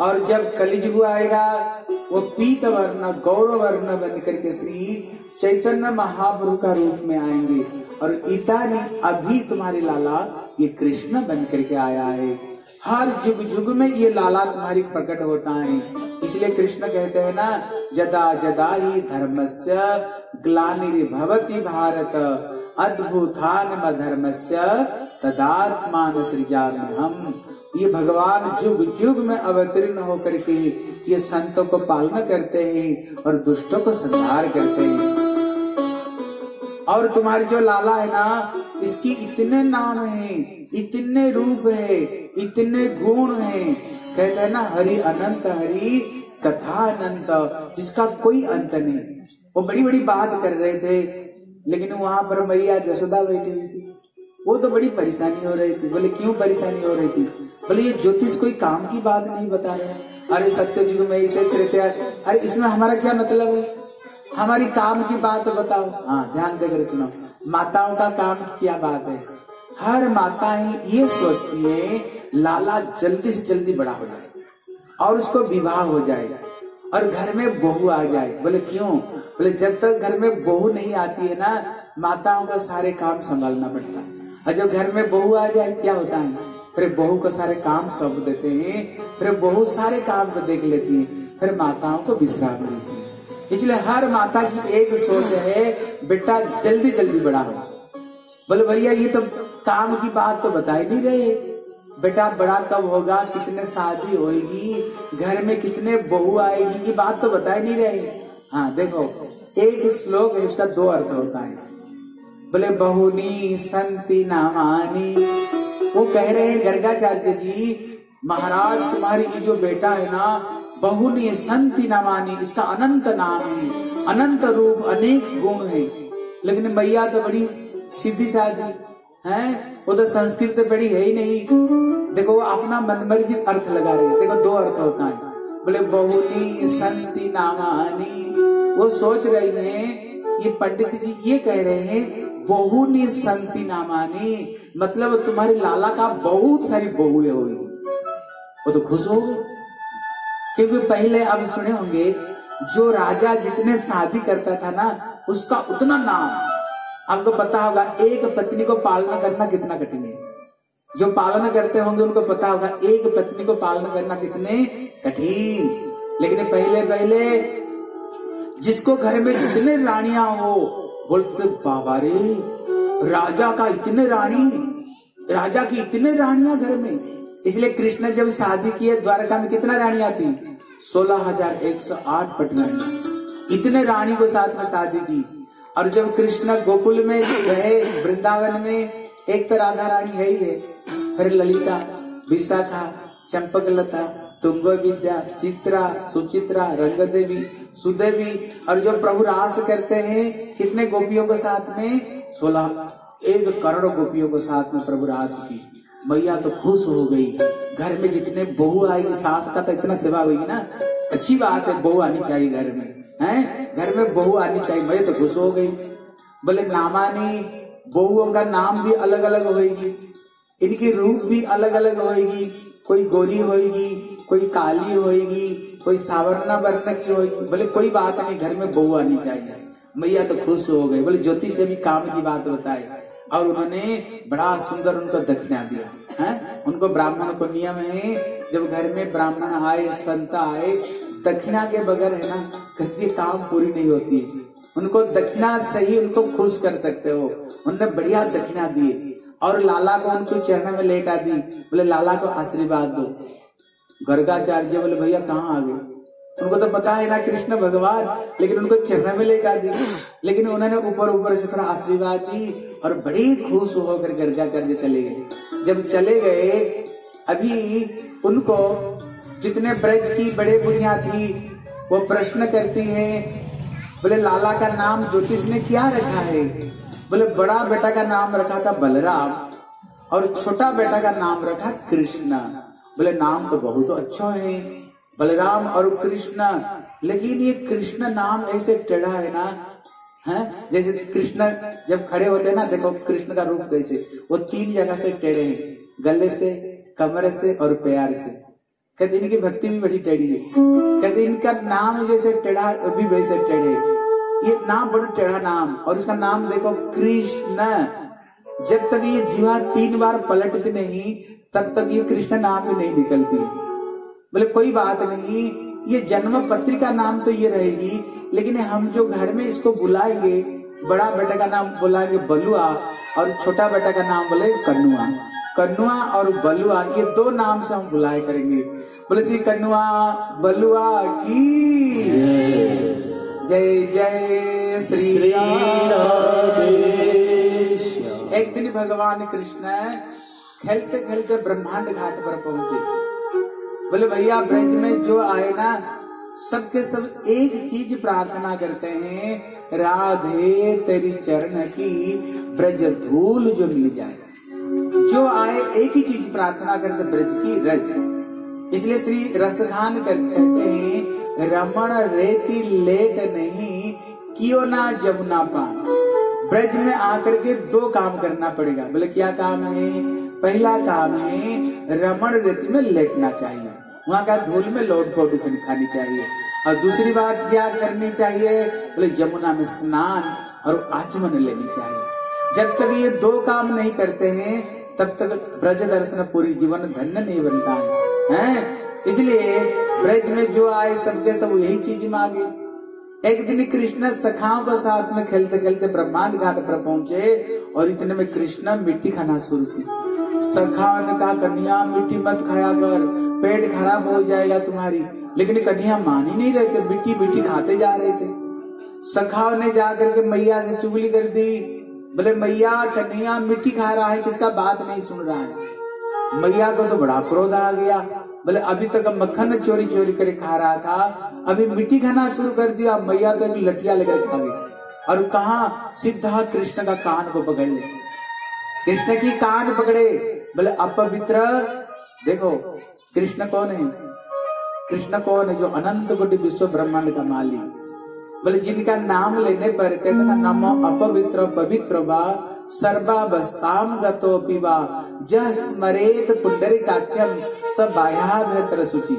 और जब कलिजुग आएगा, वो पीत वर्ण गौरव वर्ण बन करके श्री चैतन्य महाप्रभु का रूप में आएँगे। और इतानी अभी तुम्हारे लाला, ये कृष्ण बन करके आया है। हर युग युग में ये लाला तुम्हारी प्रकट होता है। इसलिए कृष्ण कहते हैं ना, जदा जदा ही धर्मस्य ग्लानिर्भवति भारत। अद्भुतान धर्मस्य तदात्मान सृजामि हम ये भगवान जुग जुग में अवतीर्ण होकर के, ये संतों को पालना करते हैं और दुष्टों को संहार करते हैं। और तुम्हारी जो लाला है ना, इसकी इतने नाम हैं, इतने रूप है, इतने गुण हैं। कहते हैं ना, हरि अनंत, हरि कथा अनंत जिसका कोई अंत नहीं। वो बड़ी बड़ी बात कर रहे थे, लेकिन वहाँ पर मैया जसोदा बैठी हुई थी। वो तो बड़ी परेशानी हो रही थी। बोले, क्यों परेशानी हो रही थी? बोले, ये ज्योतिष कोई काम की बात नहीं बता रहे अरे, सत्य युग में इसे तृतीया अरे, इसमें हमारा क्या मतलब है? हमारी काम की बात बताओ। हाँ ध्यान देकर सुनो। माताओं का काम क्या बात है? हर माता ही ये सोचती है, लाला जल्दी से जल्दी बड़ा हो जाए और उसको विवाह हो जाए। और घर में बहू आ जाए। बोले, क्यों? बोले, जब तक घर में बहू नहीं आती है ना, माताओं का सारे काम संभालना पड़ता है। और जब घर में बहू आ जाए, क्या होता है? फिर बहू को सारे काम सौंप देते हैं, फिर बहू सारे काम को देख लेती है, फिर माताओं को विश्राम मिलती है। इसलिए हर माता की एक सोच है, बेटा जल्दी जल्दी बड़ा हो। बोले, भैया, ये तो काम की बात तो बता ही नहीं रहे। बेटा बड़ा कब होगा, कितने शादी होगी घर में कितने बहू आएगी, ये बात तो बता ही नहीं रहे। हाँ देखो, एक श्लोक है, उसका दो अर्थ होता है। बोले, बहुनी संति नामानी वो कह रहे हैं, गर्गाचार्य जी, महाराज, तुम्हारी ये जो बेटा है ना, बहुनी संति नामानी इसका अनंत नाम है। अनंत रूप, अनेक गुण है। लेकिन मैया तो बड़ी सीधी सादी। है? वो तो संस्कृत तो बड़ी है ही नहीं। देखो, वो अपना मनमर्जी अर्थ लगा रही है। देखो, दो अर्थ होता है। बोले बहुनी संति नामानी। वो सोच रही है ये पंडित जी ये कह रहे हैं, बहुनी संति नामानी। मतलब तुम्हारे लाला का बहुत सारी बहुएँ होगी वो तो खुश हो गए। क्योंकि पहले अब सुने होंगे, जो राजा जितने शादी करता था ना, उसका उतना नाम आपको पता होगा, एक पत्नी को पालना करना कितना कठिन है। जो पालना करते होंगे, उनको पता होगा, एक पत्नी को पालना करना कितने कठिन। लेकिन पहले पहले, जिसको घर में जितने रानियाँ हो, बोलते, बाबा रे, राजा का इतने रानी, राजा की इतने रानियाँ घर में। इसलिए कृष्ण जब शादी किए, द्वारका में कितना रानियाँ थी? सोलह हज़ार एक सौ आठ पटना इतने रानी को साथ में शादी की। और जब कृष्ण गोकुल में गए, वृंदावन में, एक तो राधा रानी है ही है। फिर ललिता, विशाखा, चंपकलता तुंग विद्या चित्रा, सुचित्रा रंग देवी सुदेवी, और जो प्रभु रास करते हैं, कितने गोपियों के साथ में? सोलह। एक करोड़ गोपियों को साथ में प्रभु रास की। मैया तो खुश हो गई। घर में जितने बहू आएगी, सास का तो इतना सेवा होगी ना। अच्छी बात है, बहू आनी चाहिए घर में। हैं? घर में बहू आनी चाहिए। मैं तो खुश हो गई। बोले, नामानी, बहुओं का नाम भी अलग अलग होगी इनकी रूप भी अलग अलग होगी कोई गोरी होगी कोई काली होगी कोई सावरना वर्ण की होगी बोले, कोई बात नहीं, घर में बहू आनी चाहिए। मैया तो खुश हो गई बोले, ज्योति से भी काम की बात बताए और उन्होंने बड़ा सुंदर उनको दक्षिणा दिया। है? उनको ब्राह्मण को नियम है, जब घर में ब्राह्मण आए, संत आए दक्षिणा के बगैर है ना कभी काम पूरी नहीं होती उनको दक्षिणा से ही उनको खुश कर सकते हो। उनने बढ़िया दक्षिणा दी। और लाला को उनको चरण में लेटा दी। बोले, लाला को आशीर्वाद दो। गर्गाचार्य बोले, भैया, कहाँ आ गए? उनको तो पता है ना, कृष्ण भगवान, लेकिन उनको चरण में लेटा दी। लेकिन उन्होंने ऊपर ऊपर से थोड़ा आशीर्वाद दी और बड़ी खुश होकर गर्गाचार्य चले गए। जब चले गए, अभी उनको जितने ब्रज की बड़े बुढ़िया थी, वो प्रश्न करती है, बोले, लाला का नाम ज्योतिष ने क्या रखा है? बोले, बड़ा बेटा का नाम रखा था बलराम और छोटा बेटा का नाम रखा कृष्ण। बोले, नाम तो बहुत अच्छा है, बलराम और कृष्ण। लेकिन ये कृष्ण नाम ऐसे टेढ़ा है ना, है? जैसे कृष्ण जब खड़े होते हैं ना, देखो कृष्ण का रूप कैसे, वो तीन जगह से टेढ़े हैं, गले से, कमरे से और प्यार से। कहते इनकी भक्ति भी बड़ी टेढ़ी है। कहते इनका नाम जैसे टेढ़ा भी वैसे टेढ़े ये नाम बड़ा टेढ़ा नाम, और इसका नाम देखो कृष्ण। जब तक ये जीवा तीन बार पलटती नहीं, तब तक ये कृष्ण नाम ही नहीं निकलती। बोले, कोई बात नहीं, ये जन्म पत्रिका नाम तो ये रहेगी, लेकिन हम जो घर में इसको बुलाएँगे, बड़ा बेटा का नाम बुलाएँगे बलुआ, और छोटा बेटा का नाम बोले कन्नुआ कन्नुआ और बलुआ ये दो नाम से हम बुलाए करेंगे। बोले श्री कन्नुआ बलुआ की जय जय श्री श्री राम एक दिन भगवान कृष्ण खेलते खेलते ब्रह्मांड घाट पर पहुँचे। बोले भैया ब्रज में जो आए ना सबके सब एक चीज़ प्रार्थना करते हैं राधे तेरी चरण की ब्रज धूल जो मिल जाए। जो आए, एक ही चीज़ प्रार्थना करते, ब्रज की रज। इसलिए श्री रसखान कर- कहते हैं, रमण रेती लेट नहीं, कियो ना जमुना पान। ब्रज में आकर के दो काम करना पड़ेगा। बोले, क्या काम है? पहला काम है, रमण रेती में लेटना चाहिए। वहाँ का धूल में लोट पोट खानी चाहिए। और दूसरी बात क्या करनी चाहिए, बोले, यमुना में स्नान और आचमन लेनी चाहिए। जब तक ये दो काम नहीं करते हैं, तब तक ब्रज दर्शन पूरी जीवन धन्य नहीं बनता है। हैं? इसलिए ब्रज में जो आए सबके सब यही चीज़ मांगे। एक दिन कृष्ण सखाओं के साथ में खेलते खेलते ब्रह्मांड घाट पर पहुँचे और इतने में कृष्ण मिट्टी खाना शुरू की सखा ने कहा कन्या मिट्टी मत खाया कर, पेट खराब हो जाएगा तुम्हारी। लेकिन कन्या मान ही नहीं रहे थे, मिट्टी मिट्टी खाते जा रहे थे। सखाओ ने जाकर के मैया से चुगली कर दी। बोले, मैया कन्हैया मिट्टी खा रहा है, किसका बात नहीं सुन रहा है? मैया को तो बड़ा क्रोध आ गया। बोले, अभी तक मक्खन चोरी चोरी करे खा रहा था, अभी मिट्टी खाना शुरू कर दिया, मैया तो एक लठिया लेकर खा गई। और कहा सीधा कृष्ण का कान को पकड़। ले कृष्ण की कान पकड़े। बोले, अपवित्र, देखो, कृष्ण कौन है? कृष्ण कौन है जो अनंत कोटि विश्व ब्रह्मांड का मालिक बोले, जिनका नाम लेने पर कहते ना नमो अपवित्र पवित्र वा सर्वावस्थाम गतो पिवा जह स्मरेत पुंडरीकाख्यम सब बाह्याभ्यंतर सूची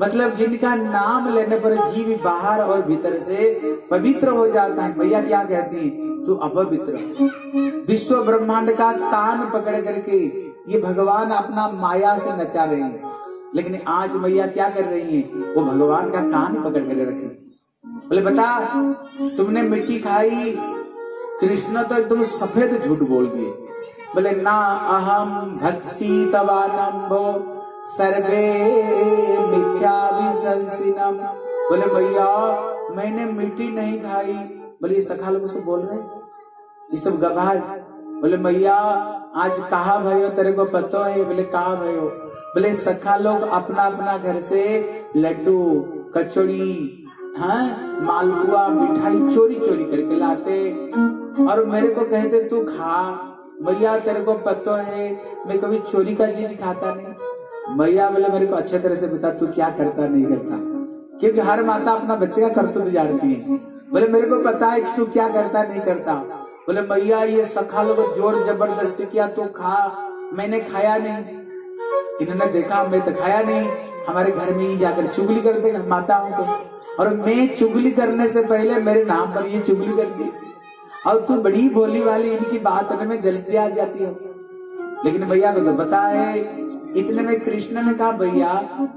मतलब जिनका नाम लेने पर जीव बाहर और भीतर से पवित्र हो जाता है, भैया क्या कहती है? तू अपवित्र। विश्व ब्रह्मांड का कान पकड़ करके ये भगवान अपना माया से नचा रहे हैं। लेकिन आज मैया क्या कर रही है? वो भगवान का कान पकड़ कर रखे बोले, बता, तुमने मिट्टी खाई? कृष्ण तो एकदम सफ़ेद झूठ बोल दिए। बोले, ना अहम भक्सी सर्वे मिथ्या बोले, भैया, मैंने मिट्टी नहीं खाई। बोले सखा लोग उसको बोल रहे ये सब गवाह बोले, भैया, आज कहा भयो? तेरे को पता है। बोले, कहा भयो? बोले, सखा लोग अपना अपना घर से लड्डू, कचौड़ी हाँ? मालपुआ मिठाई चोरी चोरी करके लाते। और मेरे को कहते, तू खा। मैया, तेरे को पतो है, मैं कभी चोरी का चीज़ खाता नहीं। मैया बोले, मेरे को अच्छे तरह से बता, तू क्या करता, नहीं करता? क्योंकि हर माता अपना बच्चे का करतूत जानती है। बोले, मेरे को पता है कि तू क्या करता, नहीं करता। बोले, मैया, ये सखा लोग ज़ोर ज़बरदस्ती किया, तू खा। मैंने खाया नहीं। इन्होंने देखा, मैं तो खाया नहीं। हमारे घर में ही जाकर चुगली करते माताओं को। और मैं चुगली करने से पहले मेरे नाम पर ये चुगली कर दी और तू बड़ी भोली वाली इनकी बात में जल्दी आ जाती है। लेकिन भैया को तो पता है इतने में कृष्ण ने कहा, भैया,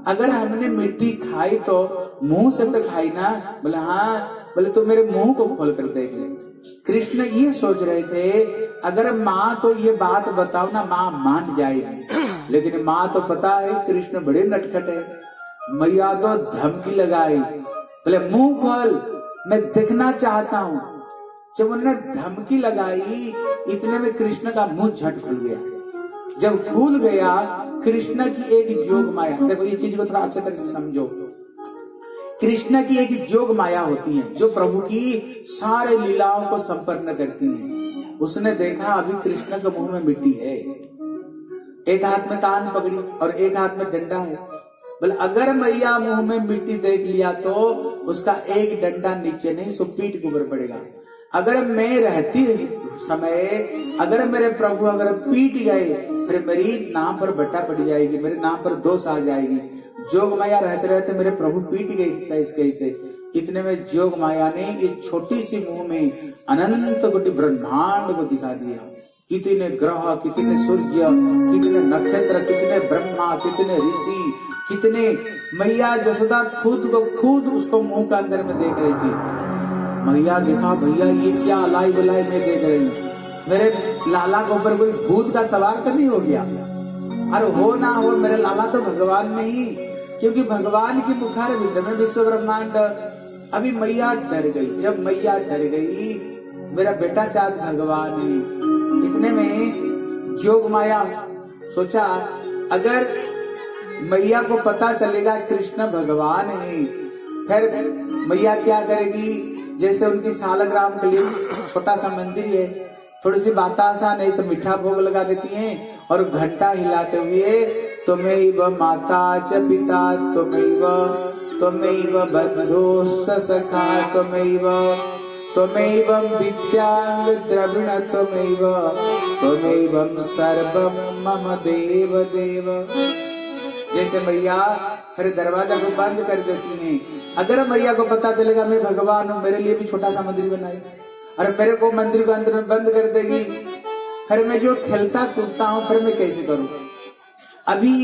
अगर हमने मिट्टी खाई तो मुँह से तो खाई ना? बोले हाँ। बोले तो मेरे मुँह को खोल कर देख ले। कृष्ण ये सोच रहे थे, अगर माँ को ये बात बताओ ना, माँ मान जाएगी लेकिन माँ तो पता है, कृष्ण बड़े नटखट है। मैया तो धमकी लगाई बोले, मुँह खोल, मैं देखना चाहता हूँ। जब उन्होंने धमकी लगाई, इतने में कृष्ण का मुँह झट खुल गया। जब खुल गया, कृष्ण की एक जोग माया, देखो ये चीज़ को थोड़ा अच्छे तरह से समझो। कृष्ण की एक जोग माया होती है, जो प्रभु की सारे लीलाओं को संपन्न करती है। उसने देखा, अभी कृष्ण के मुँह में मिट्टी है। एक हाथ में कान पकड़ी और एक हाथ में डंडा है। बोले, अगर मैया मुँह में मिट्टी देख लिया तो उसका एक डंडा नीचे नहीं, सो पीठ ऊपर पड़ेगा। अगर मैं रहती समय, अगर मेरे प्रभु अगर पीट गए, फिर मेरी नाम पर बट्टा पड़ जाएगी, मेरे नाम पर दोष आ जाएगी। जोग माया रहते रहते मेरे प्रभु पीट गई कैसे कैसे इतने में जोग माया ने एक छोटी सी मुँह में अनंत कोटि ब्रह्मांड को दिखा दिया। कितने ग्रह, कितने सूर्य, कितने नक्षत्र, कितने ब्रह्मा, कितने ऋषि कितने मैया जसोदा खुद को खुद उसको मुँह के अंदर में देख रही थी। मैया, देखा, भैया, ये क्या लाई बलाई में देख रही हूँ? मेरे लाला के ऊपर कोई भूत का सवार तो नहीं हो गया? और हो ना, हो, मेरे लाला तो भगवान नहीं क्योंकि भगवान की मुखार में विश्व ब्रह्मांड अभी मैया डर गई, जब मैया डर गई, मेरा बेटा शायद भगवान है। इतने में जोग माया सोचा, अगर मैया को पता चलेगा कृष्ण भगवान है। फिर मैया क्या करेगी? जैसे उनकी सालग्राम के लिए छोटा सा मंदिर है, थोड़ी सी बातासा नहीं तो मीठा भोग लगा देती हैं और घंटा हिलाते हुए तुम्हें माता च पिता तुम्हें त्वमेव बंधो सखा त्वमेव त्वमेव विद्यांग द्रविण त्वमेव त्वमेव सर्वम मम देव देव जैसे मैया फिर दरवाज़ा को बंद कर देती हैं। अगर मैया को पता चलेगा, मैं भगवान हूँ, मेरे लिए भी छोटा सा मंदिर बनाई और मेरे को मंदिर को अंदर में बंद कर देगी। फिर मैं जो खेलता कूदता हूँ, फिर मैं कैसे करूँ? अभी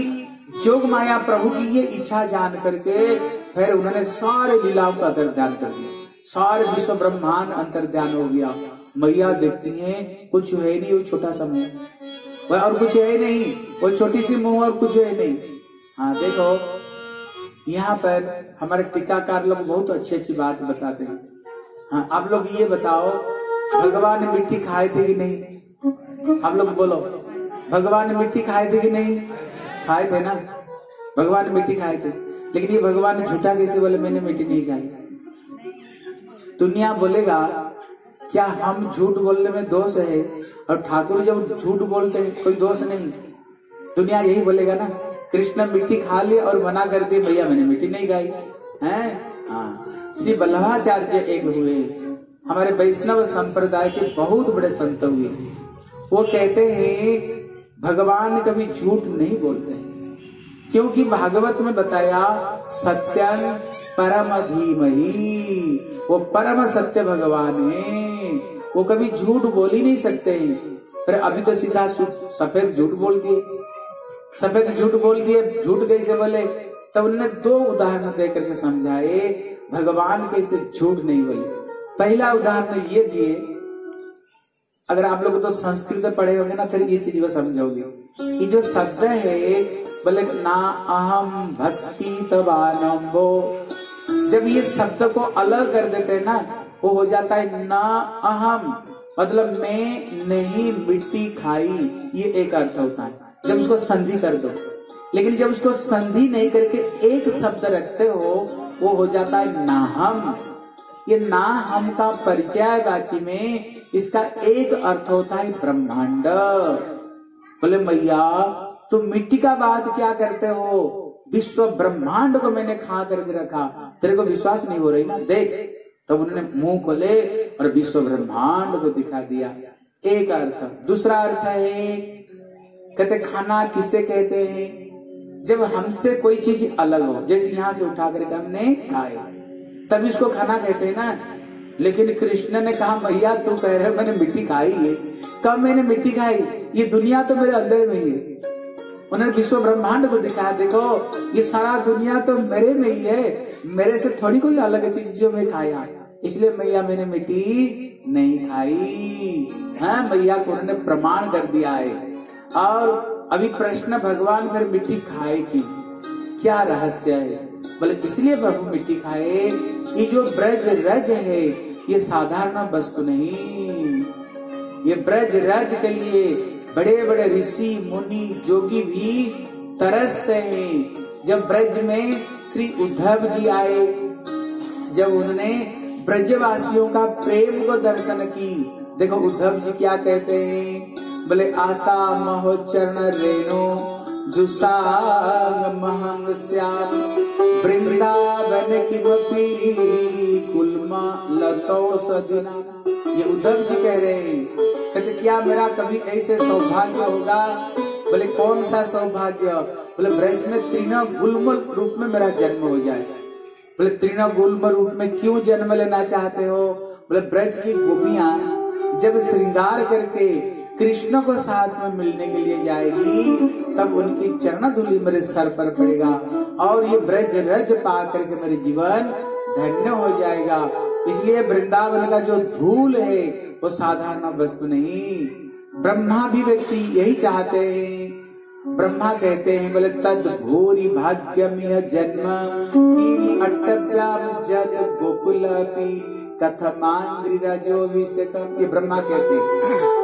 जोग माया प्रभु की ये इच्छा जान करके फिर उन्होंने सारे लीलाओं का अंतर ध्यान कर दिया। सारे विश्व ब्रह्मांड अंतर ध्यान हो गया। मैया देखती है, कुछ है नहीं, वो छोटा सा मुँह। और कुछ है नहीं, वो छोटी सी मुँह और कुछ है नहीं। हाँ देखो, यहाँ पर हमारे टीकाकार लोग बहुत अच्छी अच्छी बात बताते हैं। हाँ आप लोग ये बताओ, भगवान मिट्टी खाए थे कि नहीं? आप लोग बोलो, भगवान मिट्टी खाए थे कि नहीं? खाए थे ना? भगवान मिट्टी खाए थे। लेकिन ये भगवान झूठा कैसे बोले, मैंने मिट्टी नहीं खाई? दुनिया बोलेगा, क्या हम झूठ बोलने में दोष है? और ठाकुर जब झूठ बोलते हैं, कोई दोष नहीं। दुनिया यही बोलेगा ना? कृष्ण मिट्टी खा ले और मना कर दिए भैया, मैंने मिट्टी नहीं खाई। है? हाँ। श्री वल्लभाचार्य एक हुए। हमारे वैष्णव संप्रदाय के बहुत बड़े संत हुए। वो कहते हैं, भगवान कभी झूठ नहीं बोलते। क्योंकि भागवत में बताया, सत्यं परम धीमही। वो परम सत्य भगवान है। वो कभी झूठ बोल ही नहीं सकते हैं। पर अभी तो सीधा सफ़ेद झूठ बोल दिए। सफ़ेद झूठ बोल दिए, झूठ कैसे बोले? तब उन्होंने दो उदाहरण दे करके समझाए, भगवान कैसे झूठ नहीं बोले। पहला उदाहरण ये दिए, अगर आप लोग तो संस्कृत पढ़े होंगे ना, फिर ये चीज़ को समझोगे। ये जो शब्द है, बोले ना अहम भक्षित वानम्बो जब ये शब्द को अलग कर देते हैं ना, वो हो जाता है ना अहम मतलब मैं नहीं मिट्टी खाई, ये एक अर्थ होता है। जब उसको संधि कर दो। लेकिन जब उसको संधि नहीं करके एक शब्द रखते हो, वो हो जाता है ना हम ये ना हम का परिचय वाची में इसका एक अर्थ होता है ब्रह्मांड। बोले, मैया, तुम मिट्टी का बात क्या करते हो? विश्व ब्रह्मांड को मैंने खा करके रखा। तेरे को विश्वास नहीं हो रही ना? देख। तब तो उन्होंने मुँह खोले और विश्व ब्रह्मांड को दिखा दिया। एक अर्थ। दूसरा अर्थ है कहते, खाना किसे कहते हैं? जब हमसे कोई चीज़ अलग हो, जैसे यहाँ से उठा करके हमने खाए, तब इसको खाना कहते हैं ना। लेकिन कृष्ण ने कहा भैया तू कह रहे मैंने मिट्टी खाई है। कब मैंने मिट्टी खाई? ये दुनिया तो मेरे अंदर में ही है। उन्होंने विश्व ब्रह्मांड को दिखाया देखो, ये सारा दुनिया तो मेरे में ही है। मेरे से थोड़ी कोई अलग चीज़ जो मैं खाया इसलिए मैया, मैंने मिट्टी नहीं खाई। हाँ मैया को उन्होंने प्रमाण कर दिया है। और अभी प्रश्न, भगवान फिर मिट्टी खाए की क्या रहस्य है? बोले, इसलिए प्रभु मिट्टी खाए ये जो ब्रज रज है, ये साधारण वस्तु नहीं। ये ब्रज रज के लिए बड़े बड़े ऋषि, मुनि, जोगी भी तरसते हैं। जब ब्रज में श्री उद्धव जी आए, जब उन्होंने ब्रजवासियों का प्रेम को दर्शन की, देखो उद्धव जी क्या कहते हैं? बोले आशा महो चरण रेणु महंग श्याम वृंदावन कुलमा लतो ये उद्धव जी कह रहे हैं, कहते, क्या मेरा कभी ऐसे सौभाग्य होगा? बोले कौन सा सौभाग्य? बोले ब्रज में तीनों गुलम रूप में मेरा जन्म हो जाए। बोले तीनों गुलम रूप में क्यों जन्म लेना चाहते हो? बोले ब्रज की गोपियाँ जब श्रृंगार करके कृष्ण को साथ में मिलने के लिए जाएगी, तब उनकी चरण धूलि मेरे सर पर पड़ेगा और ये ब्रज रज पा करके मेरे जीवन धन्य हो जाएगा। इसलिए वृंदावन का जो धूल है, वो साधारण वस्तु नहीं। ब्रह्मा भी व्यक्ति यही चाहते हैं। ब्रह्मा कहते हैं, बोले तद भूरी भाग्यम यह जन्म जत गोकुलपि, कथमांग्रिराजो विशेषम ये ब्रह्मा कहते हैं।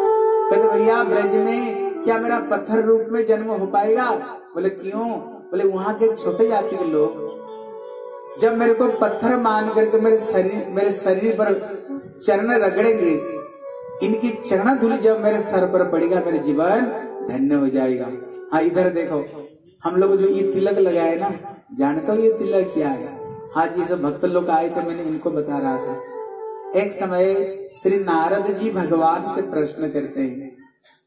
कहते, भैया, ब्रज में क्या मेरा पत्थर रूप में जन्म हो पाएगा? बोले, क्यों? बोले, वहाँ के छोटे जाति के लोग जब मेरे को पत्थर मान करके मेरे शरीर मेरे शरीर पर चरण रगड़ेंगे, इनकी चरण धूल जब मेरे सर पर पड़ेगा, मेरे जीवन धन्य हो जाएगा. हाँ इधर देखो, हम लोग जो ये तिलक लगाए ना, जानते हो ये तिलक क्या है? हाँ जी, सब भक्त लोग आए थे, मैंने इनको बता रहा था। एक समय श्री नारद जी भगवान से प्रश्न करते हैं।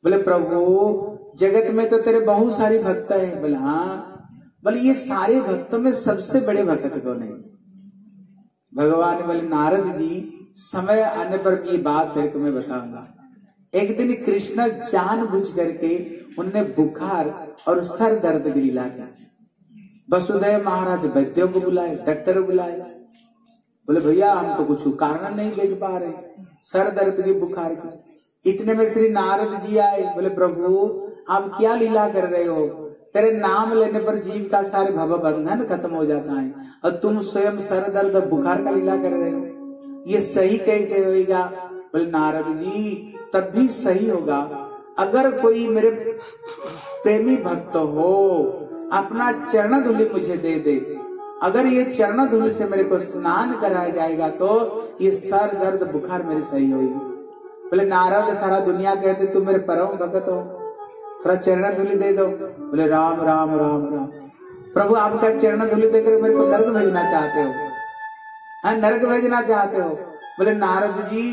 बोले, प्रभु, जगत में तो तेरे बहुत सारी भक्त है। बोले हाँ। बोले, ये सारे भक्तों में सबसे बड़े भक्त कौन है? भगवान बोले, नारद जी, समय आने पर ये बात तेरे को मैं बताऊँगा। एक दिन कृष्ण जान बुझ करके उनने बुखार और सर दर्द लीला किया वसुदेव महाराज वैद्यों को बुलाए, डॉक्टर बुलाए। बोले, भैया, हम तो कुछ कारण नहीं देख पा रहे सर दर्द की बुखार की। इतने में श्री नारद जी आए। बोले, प्रभु, आप क्या लीला कर रहे हो? तेरे नाम लेने पर जीव का सारे भव बंधन खत्म हो जाता है और तुम स्वयं सर दर्द, बुखार का लीला कर रहे हो। ये सही कैसे होएगा? बोले, नारद जी, तब भी सही होगा। अगर कोई मेरे प्रेमी भक्त हो, अपना चरण धूलि मुझे दे दे। अगर ये चरण धूलि से मेरे को स्नान कराया जाएगा तो ये सर दर्द बुखार मेरी सही होगी। बोले, नारद, सारा दुनिया कहते, तुम मेरे परम भगत हो। थोड़ा चरण धूलि दे दो। बोले, राम राम राम राम। प्रभु आपका चरण धूलि देकर मेरे को नर्क भेजना चाहते हो? हाँ नर्क भेजना चाहते हो? बोले, नारद जी,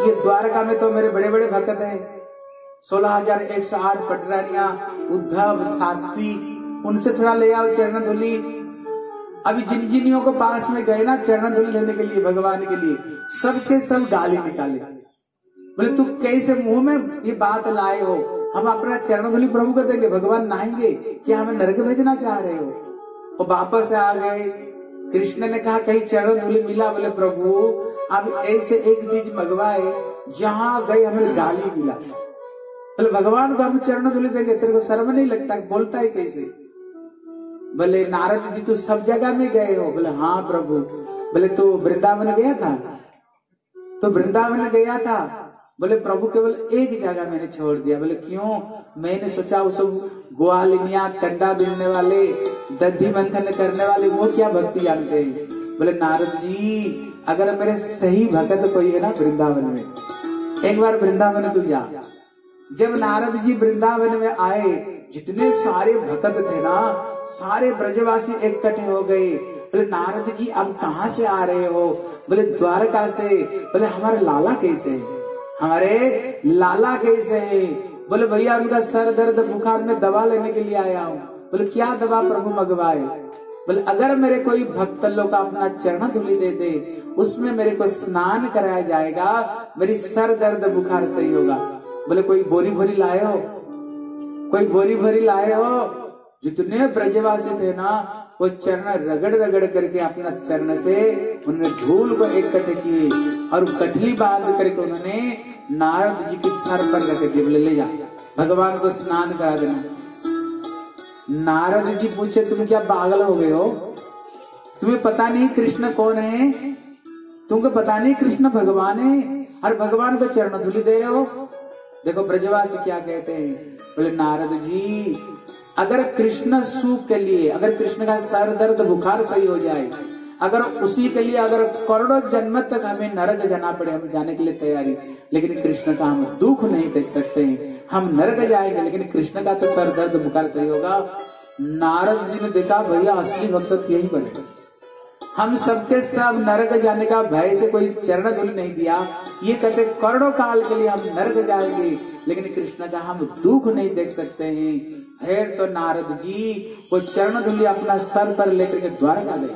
ये द्वारका में तो मेरे बड़े बड़े भक्त हैं। सोलह हज़ार एक सौ आठ पटरानिया, उद्धव सात्वी उनसे थोड़ा ले आओ चरण धुली। अभी जिन जिनियों को पास में गए ना चरण धुली लेने के लिए, भगवान के लिए सबके सब गाली निकाले। बोले, तू कैसे मुँह में ये बात लाए हो? हम अपना चरण धुली प्रभु को देंगे, भगवान नहाएँगे। क्या हमें नरक भेजना चाह रहे हो? वो वापस आ गए। कृष्ण ने कहा, कहीं चरण धुली मिला? बोले, प्रभु, अब ऐसे एक चीज़ मंगवाए, जहाँ गए हमें गाली मिला। बोले, भगवान को हम चरण धुली देंगे, तेरे को शर्म नहीं लगता? बोलता है कैसे? बोले, नारद जी तू सब जगह में गए हो। बोले हाँ प्रभु। बोले तो वृंदावन गया था? तो वृंदावन गया था। बोले, प्रभु केवल एक जगह मैंने छोड़ दिया। बोले, क्यों? मैंने सोचा, वो सब ग्वालिनिया, कंडा बिनने वाले, दधि मंथन करने वाले, वो क्या भक्ति जानते हैं? बोले, नारद जी, अगर मेरे सही भगत कोई है ना वृंदावन में, एक बार वृंदावन तू जा। जब नारद जी वृंदावन में आए, जितने सारे भक्त थे ना सारे ब्रजवासी इकट्ठे हो गए। बोले, नारद जी, अब कहाँ से आ रहे हो? बोले, द्वारका से। बोले, हमारे लाला कैसे है? हमारे लाला कैसे है? बोले, भैया, उनका सर दर्द बुखार में दवा लेने के लिए आया हूँ। बोले, क्या दवा प्रभु मंगवाए? बोले, अगर मेरे कोई भक्त लोग अपना चरण धुली दे दे, उसमें मेरे को स्नान कराया जाएगा, मेरी सर दर्द बुखार सही होगा। बोले, कोई बोरी भरी लाए हो? कोई बोरी भरी लाए हो? जितने ब्रजवासी थे ना, वो चरण रगड़ रगड़ करके अपना चरण से उन्होंने धूल को इकट्ठे किए और कठली बाँध करके उन्होंने नारद जी के सर पर रख दिए, बोले, ले जा, भगवान को स्नान करा देना। नारद जी पूछे, तुम क्या पागल हो गए हो? तुम्हें पता नहीं कृष्ण कौन है? तुमको पता नहीं कृष्ण भगवान है? और भगवान को चरण धूलि दे रहे हो? देखो, ब्रजवासी क्या कहते हैं? बोले, नारद जी अगर कृष्ण सुख के लिए, अगर कृष्ण का सर दर्द बुखार सही हो जाए, अगर उसी के लिए, अगर करोड़ों जन्म तक हमें नरक जाना पड़े, हम जाने के लिए तैयारी लेकिन कृष्ण का हम दुख नहीं देख सकते हैं। हम नरक जाएँगे, लेकिन कृष्ण का तो सर दर्द बुखार सही होगा। नारद जी ने देखा, भैया, असली भक्त यही बने हम सबके सब नरक जाने का भय से कोई चरण धुल नहीं दिया। ये कहते, करोड़ों काल के लिए हम नरक जाएँगे लेकिन कृष्ण का हम दुख नहीं देख सकते हैं। फिर तो नारद जी वो चरण धुली अपना सर पर लेकर के द्वारका गए।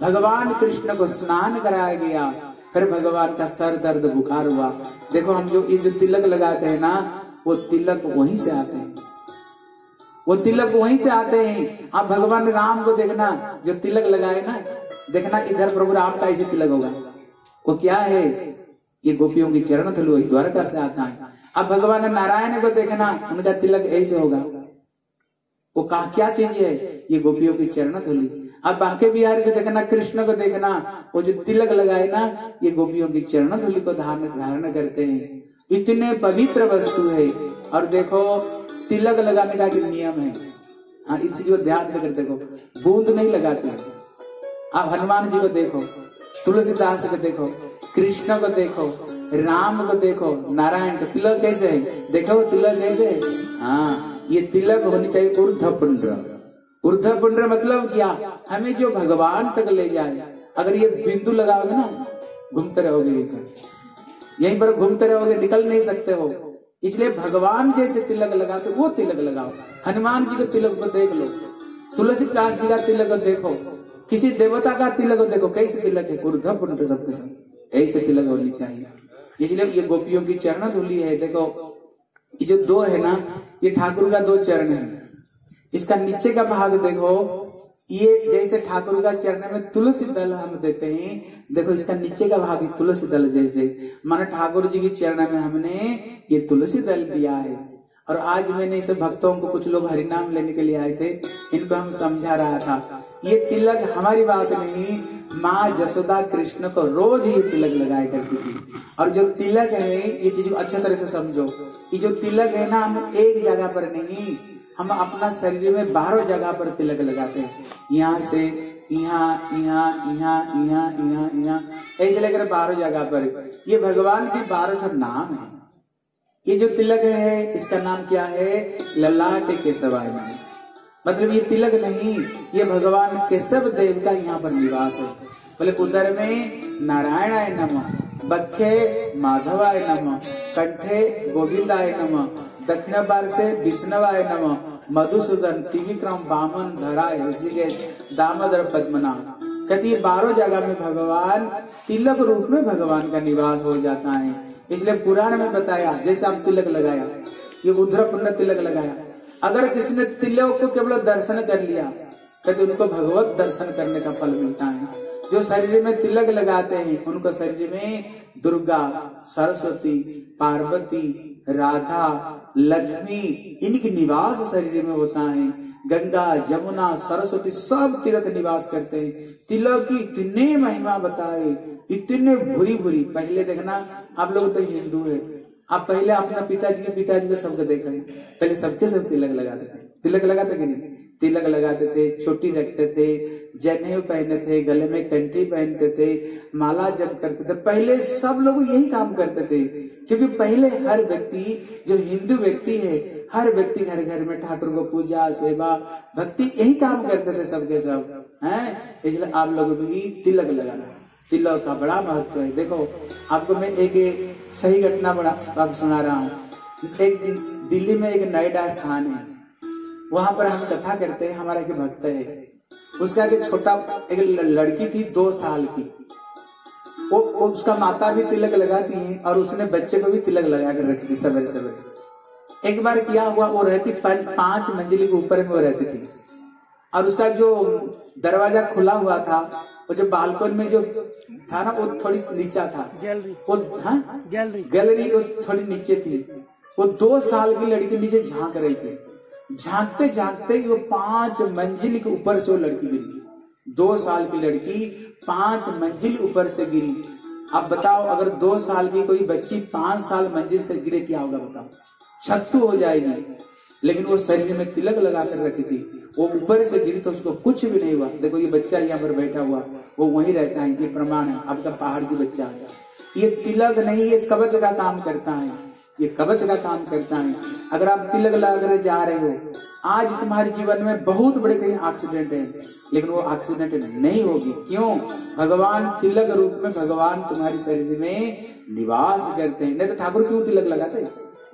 भगवान कृष्ण को स्नान कराया गया। फिर भगवान का सर दर्द बुखार हुआ। देखो, हम जो ये जो तिलक लगाते हैं ना, वो तिलक वहीं से आते हैं। वो तिलक वहीं से आते हैं। आप भगवान राम को देखना, जो तिलक लगाए ना, देखना इधर प्रभु राम का ऐसे तिलक होगा। वो क्या है? ये गोपियों की चरण थल वही द्वारका से आता है। अब भगवान नारायण को देखना, उनका तिलक ऐसे होगा। वो कहा, क्या चीज़ है? ये गोपियों की चरण धुली। अब बांके बिहारी को देखना, कृष्ण को देखना, वो जो तिलक लगाए ना, ये गोपियों की चरण धुली को धारण धारण करते हैं। इतने पवित्र वस्तु है। और देखो, तिलक लगाने का जो नियम है हाँ इस चीज़ को ध्यान देकर देखो। बूंद नहीं लगाते। आप हनुमान जी को देखो, तुलसीदास को देखो, कृष्ण को देखो राम को देखो, नारायण को, तिलक कैसे है? देखो, तिलक कैसे है? ये तिलक होनी चाहिए ऊर्ध पुंड्र ऊर्ध पुंड्र मतलब क्या? हमें जो भगवान तक ले जाए। अगर ये बिंदु लगाओगे ना, घूमते रहोगे यहीं पर घूमते रहोगे, निकल नहीं सकते हो। इसलिए भगवान जैसे तिलक लगाते, वो तिलक लगाओ। हनुमान जी के तिलक को देख लो। तुलसीदास जी का तिलक को देखो। किसी देवता का तिलक को देखो, कैसे तिलक है? ऊर्ध पुंड्र सबके सब ऐसे तिलक होनी चाहिए। इसलिए ये गोपियों की चरण धुली है। देखो, ये जो दो है ना, ये ठाकुर का दो चरण है। इसका नीचे का भाग देखो, ये जैसे ठाकुर का चरण में तुलसी दल हम देते हैं, देखो इसका नीचे का भाग तुलसी दल जैसे। माने ठाकुर जी के चरण में हमने ये तुलसी दल दिया है। और आज मैंने इसे भक्तों को कुछ लोग हरिनाम लेने के लिए आए थे, इनको हम समझा रहा था। ये तिलक हमारी बात नहीं माँ जसोदा कृष्ण को रोज ये तिलक लगाया करती थी। और जो तिलक है, ये चीज़ अच्छे तरह से समझो। ये जो तिलक है ना, हम एक जगह पर नहीं, हम अपना शरीर में बारह जगह पर तिलक लगाते हैं। यहाँ से, यहाँ यहाँ यहाँ यहाँ यहाँ यहाँ, ऐसे लेकर बारह जगह पर। ये भगवान के बारह का नाम है। ये जो तिलक है, इसका नाम क्या है? ललाट केशवाय नाम। मतलब ये तिलक नहीं, ये भगवान केशव देव का यहाँ पर निवास है। बोले उदर में नारायणाय नम बखे माधवाय नम, कंठे गोविंदाय नम, दक्षिण बार से विष्णवाय नम, मधुसूदन, त्रिविक्रम, बामन धराय ऋषिकेश, दामोदर, पद्मनाभ। कहती ये बारह जगह में भगवान, तिलक रूप में भगवान का निवास हो जाता है। इसलिए पुराण में बताया, जैसे आप तिलक लगाया, ये पुण्य तिलक लगाया। अगर किसी ने तिलक को केवल दर्शन कर लिया, कहते उनको भगवत दर्शन करने का फल मिलता है। जो शरीर में तिलक लगाते हैं, उनको शरीर में दुर्गा, सरस्वती, पार्वती, राधा, लक्ष्मी, इनकी निवास शरीर में होता है। गंगा जमुना सरस्वती सब तीर्थ निवास करते हैं। तिलक की इतने महिमा बताए, इतने भूरी भूरी पहले देखना, आप लोग तो हिंदू है। आप पहले अपना पिताजी के पिताजी को सबको देख रहे हैं पहले सबके सब तिलक लगाते थे तिलक लगाते कि नहीं? तिलक लगाते थे छोटी रखते थे, जनेऊ पहनते थे, गले में कंठी पहनते थे, माला जप करते थे। पहले सब लोग यही काम करते थे, क्योंकि पहले हर व्यक्ति, जो हिंदू व्यक्ति है, हर व्यक्ति घर घर में ठाकुर को पूजा, सेवा, भक्ति, यही काम करते थे सबके सब, है? इसलिए आप लोग भी तिलक लगाना तिलक का बड़ा महत्व है। देखो, आपको मैं एक सही घटना बड़ा सुना रहा हूँ। एक दिल्ली में एक नोएडा स्थान है। वहाँ पर हम कथा करते हैं हमारा एक भक्त है। उसका एक छोटा एक लड़की थी दो साल की। वो वो उसका माता भी तिलक लगाती है और उसने बच्चे को भी तिलक लगा कर रखी थी सवेरे सवेरे। एक बार क्या हुआ वो रहती पाँच मंजिली के ऊपर में वो रहती थी। और उसका जो दरवाज़ा खुला हुआ था वो जो बालकोन में जो था ना वो थोड़ी नीचा था। गैलरी। वो हाँ? गैलरी। गैलरी वो थोड़ी नीचे थी। वो दो साल की लड़की नीचे झाँक रही थी। झांकते झांकते ही वो पाँच मंजिल के ऊपर से वो लड़की गिरी। दो साल की लड़की पाँच मंजिल ऊपर से गिरी। अब बताओ, अगर दो साल की कोई बच्ची पाँच साल मंजिल से गिरे, क्या होगा बताओ? छत्तू हो जाएगी। लेकिन वो शरीर में तिलक लगा कर रखी थी। वो ऊपर से गिरी तो उसको कुछ भी नहीं हुआ। देखो, ये बच्चा यहाँ पर बैठा हुआ, वो वहीं रहता है, ये प्रमाण है। आपका पहाड़ की बच्चा। ये तिलक नहीं, ये कवच का काम करता है। ये कवच का काम करता है। अगर आप तिलक लगा कर जा रहे हो, आज तुम्हारे जीवन में बहुत बड़े कहीं एक्सीडेंट है, लेकिन वो एक्सीडेंट नहीं होगी। क्यों? भगवान तिलक रूप में भगवान तुम्हारे शरीर में निवास करते हैं। नहीं तो ठाकुर क्यों तिलक लगाते?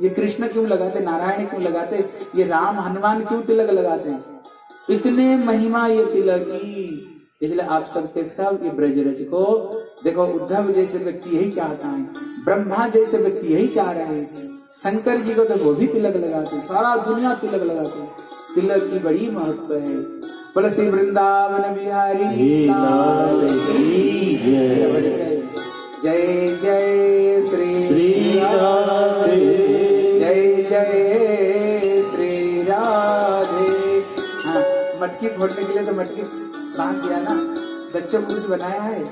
ये कृष्ण क्यों लगाते? नारायण क्यों लगाते? ये राम हनुमान क्यों तिलक लगाते? हैं इतने महिमा ये तिलक की। इसलिए आप सबके सब ये ब्रजरज को देखो उद्धव जैसे व्यक्ति यही चाहता है ब्रह्मा जैसे व्यक्ति यही चाह रहे हैं। शंकर जी को तो वो भी तिलक लगाते हैं, सारा दुनिया तिलक लगाते तिलक की बड़ी महत्व है। बोले श्री वृंदावन बिहारी जय। जय जय श्री श्री जय जय श्री राधे। हाँ मटकी फोड़ने के लिए तो मटकी बाँध दिया ना बच्चों को कुछ बनाया है?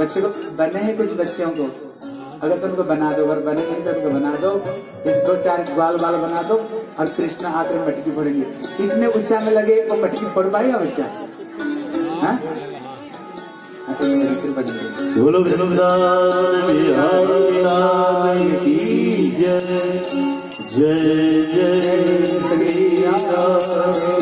बच्चे को बने हैं कुछ बच्चों को? अगर तुमको उनको बना दो अगर बने नहीं तो उनको बना दो। इस दो चार ग्वाल बाल बना दो और कृष्ण हाथ में मटकी फोड़ेंगे। इतने ऊँचा में लगे वो मटकी फोड़ पाएगा बच्चा हाँ? तो। बोलो जय। जय जय। श्री राधे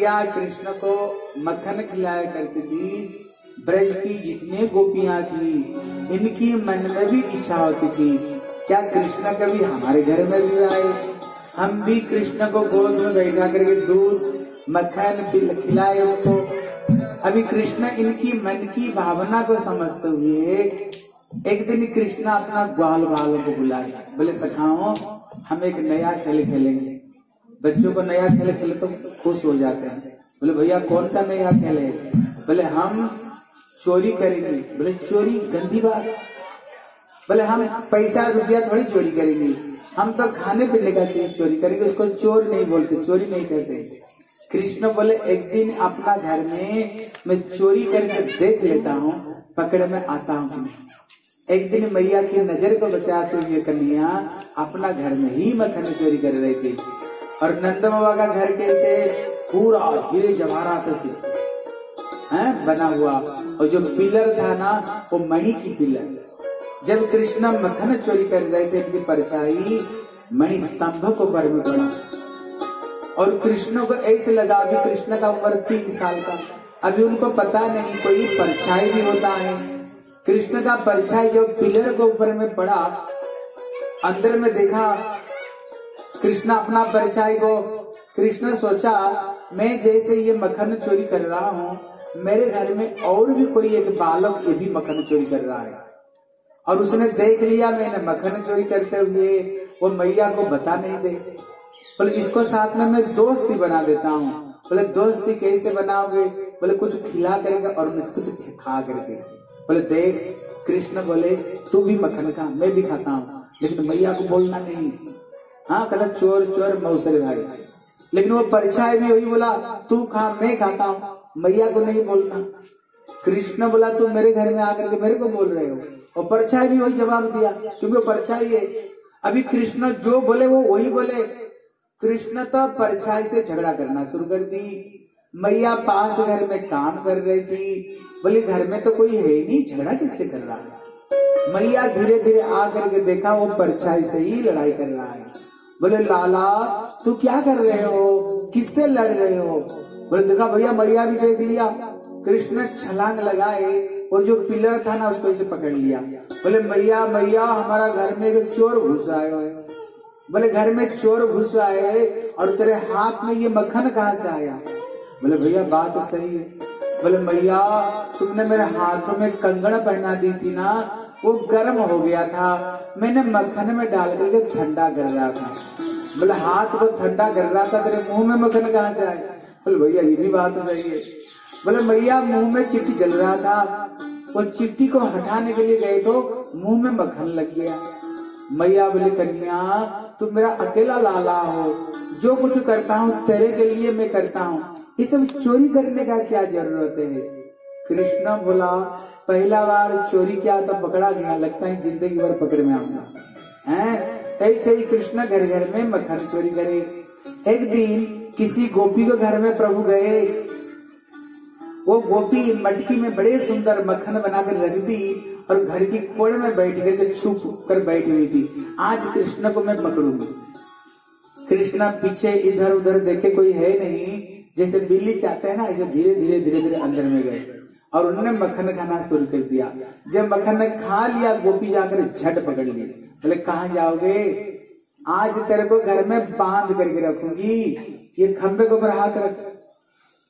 मैया कृष्ण को मक्खन खिलाया करती थी, ब्रज की जितने गोपियाँ थी, इनकी मन में भी इच्छा होती थी, क्या कृष्ण कभी हमारे घर में भी आए? हम भी कृष्ण को गोद में बैठा करके दूध, मक्खन खिलाए उनको। अभी कृष्ण इनकी मन की भावना को समझते हुए एक दिन कृष्ण अपना ग्वाल बालों को बुलाए। बोले, सखाओ, हम एक नया खेल खेलेंगे। बच्चों को नया खेल खेले तो खुश हो जाते हैं। बोले, भैया कौन सा नया खेल है? बोले, हम चोरी करेंगे। बोले, चोरी? गंदी बात। बोले, हम पैसा, रुपया थोड़ी चोरी करेंगे। हम तो खाने पीने का चीज़ चोरी करेंगे, उसको चोर नहीं बोलते, चोरी नहीं करते। कृष्ण बोले, एक दिन अपना घर में मैं चोरी करके देख लेता हूँ, पकड़ में आता हूँ एक दिन मैया की नज़र को बचाते हुए कन्या अपना घर में ही मक्खन चोरी कर रही थी। और नंद बाबा का घर कैसे पूरा हीरे जवाहरात से, है, बना हुआ। और जो पिलर था ना, वो मणि की पिलर। जब कृष्ण मक्खन चोरी कर रहे थे, इनकी परछाई मणि स्तंभ को पर और कृष्ण को ऐसे लगा, अभी कृष्ण का उम्र तीन साल का। अभी उनको पता नहीं, कोई परछाई भी होता है। कृष्ण का परछाई जब पिलर के ऊपर में पड़ा, अंदर में देखा कृष्ण अपना परछाई को, कृष्ण सोचा, मैं जैसे ये मक्खन चोरी कर रहा हूँ, मेरे घर में और भी कोई एक बालक ये भी मक्खन चोरी कर रहा है। और उसने देख लिया, मैंने मक्खन चोरी करते हुए वो मैया को बता नहीं दे। बोले, इसको साथ में मैं दोस्ती बना देता हूँ। बोले, दोस्ती कैसे बनाओगे? बोले, कुछ खिला करेगा और मैं कुछ खा करके। बोले, देख, कृष्ण बोले, तू भी मक्खन खा, मैं भी खाता हूँ, लेकिन मैया को बोलना नहीं। हाँ कहता, चोर चोर मौसरे भाई लेकिन वो परछाई भी वही बोला, तू खा मैं खाता हूँ, मैया को नहीं बोलना। कृष्ण बोला, तू मेरे घर में आकर के मेरे को बोल रहे हो? और परछाई भी वही जवाब दिया, क्योंकि परछाई है अभी कृष्ण जो बोले, वो वही बोले। कृष्ण तो परछाई से झगड़ा करना शुरू कर दी। मैया पास घर में काम कर रही थी। बोले, घर में तो कोई है ही नहीं, झगड़ा किससे कर रहा है? मैया धीरे धीरे आकर के देखा, वो परछाई से ही लड़ाई कर रहा है। बोले, लाला, तू क्या कर रहे हो? किससे लड़ रहे हो? बोले, देखा भैया, मैया भी देख लिया। कृष्ण छलांग लगाए और जो पिलर था ना, उसको ऐसे पकड़ लिया। बोले, मैया मैया, हमारा घर में एक चोर घुस आए हुए बोले, घर में चोर घुस आए और तेरे हाथ में ये मक्खन कहाँ से आया? बोले, भैया, बात सही है। बोले, मैया, तुमने मेरे हाथों में कंगन पहना दी थी ना, वो गर्म हो गया था। मैंने मक्खन में डाल करके ठंडा कर रहा था। बोले, हाथ को ठंडा कर रहा था, तेरे मुँह में मक्खन कहाँ से आया बोले, भैया, ये भी बात सही है। बोले, मैया, मुँह में चिट्ठी जल रहा था वो चिट्ठी को हटाने के लिए गए तो मुँह में मक्खन लग गया। मैया बोले, कन्या तुम मेरा अकेला लाला हो। जो कुछ करता हूँ, तेरे के लिए मैं करता हूँ। सब चोरी करने का क्या ज़रूरत है? कृष्ण बोला, पहला बार चोरी किया तो पकड़ा गया, लगता है ज़िंदगी भर पकड़ में आऊँगा। हैं? ऐसे ही कृष्ण घर घर में मक्खन चोरी करे। एक दिन किसी गोपी के घर में प्रभु गए। वो गोपी मटकी में बड़े सुंदर मक्खन बनाकर रख दी और घर की कोड़े में बैठ कर छुप कर बैठी हुई थी। आज कृष्ण को मैं पकड़ूँगी। कृष्णा पीछे इधर उधर देखे कोई है नहीं। जैसे बिल्ली चाहते हैं ना, ऐसे धीरे धीरे धीरे धीरे अंदर में गए। और उन्होंने मक्खन खाना शुरू कर दिया। जब मक्खन ने खा लिया, गोपी जाकर झट पकड़ ली। बोले, कहा जाओगे? आज तेरे को घर में बाँध करके रखूँगी। ये खंबे के ऊपर हाथ रख।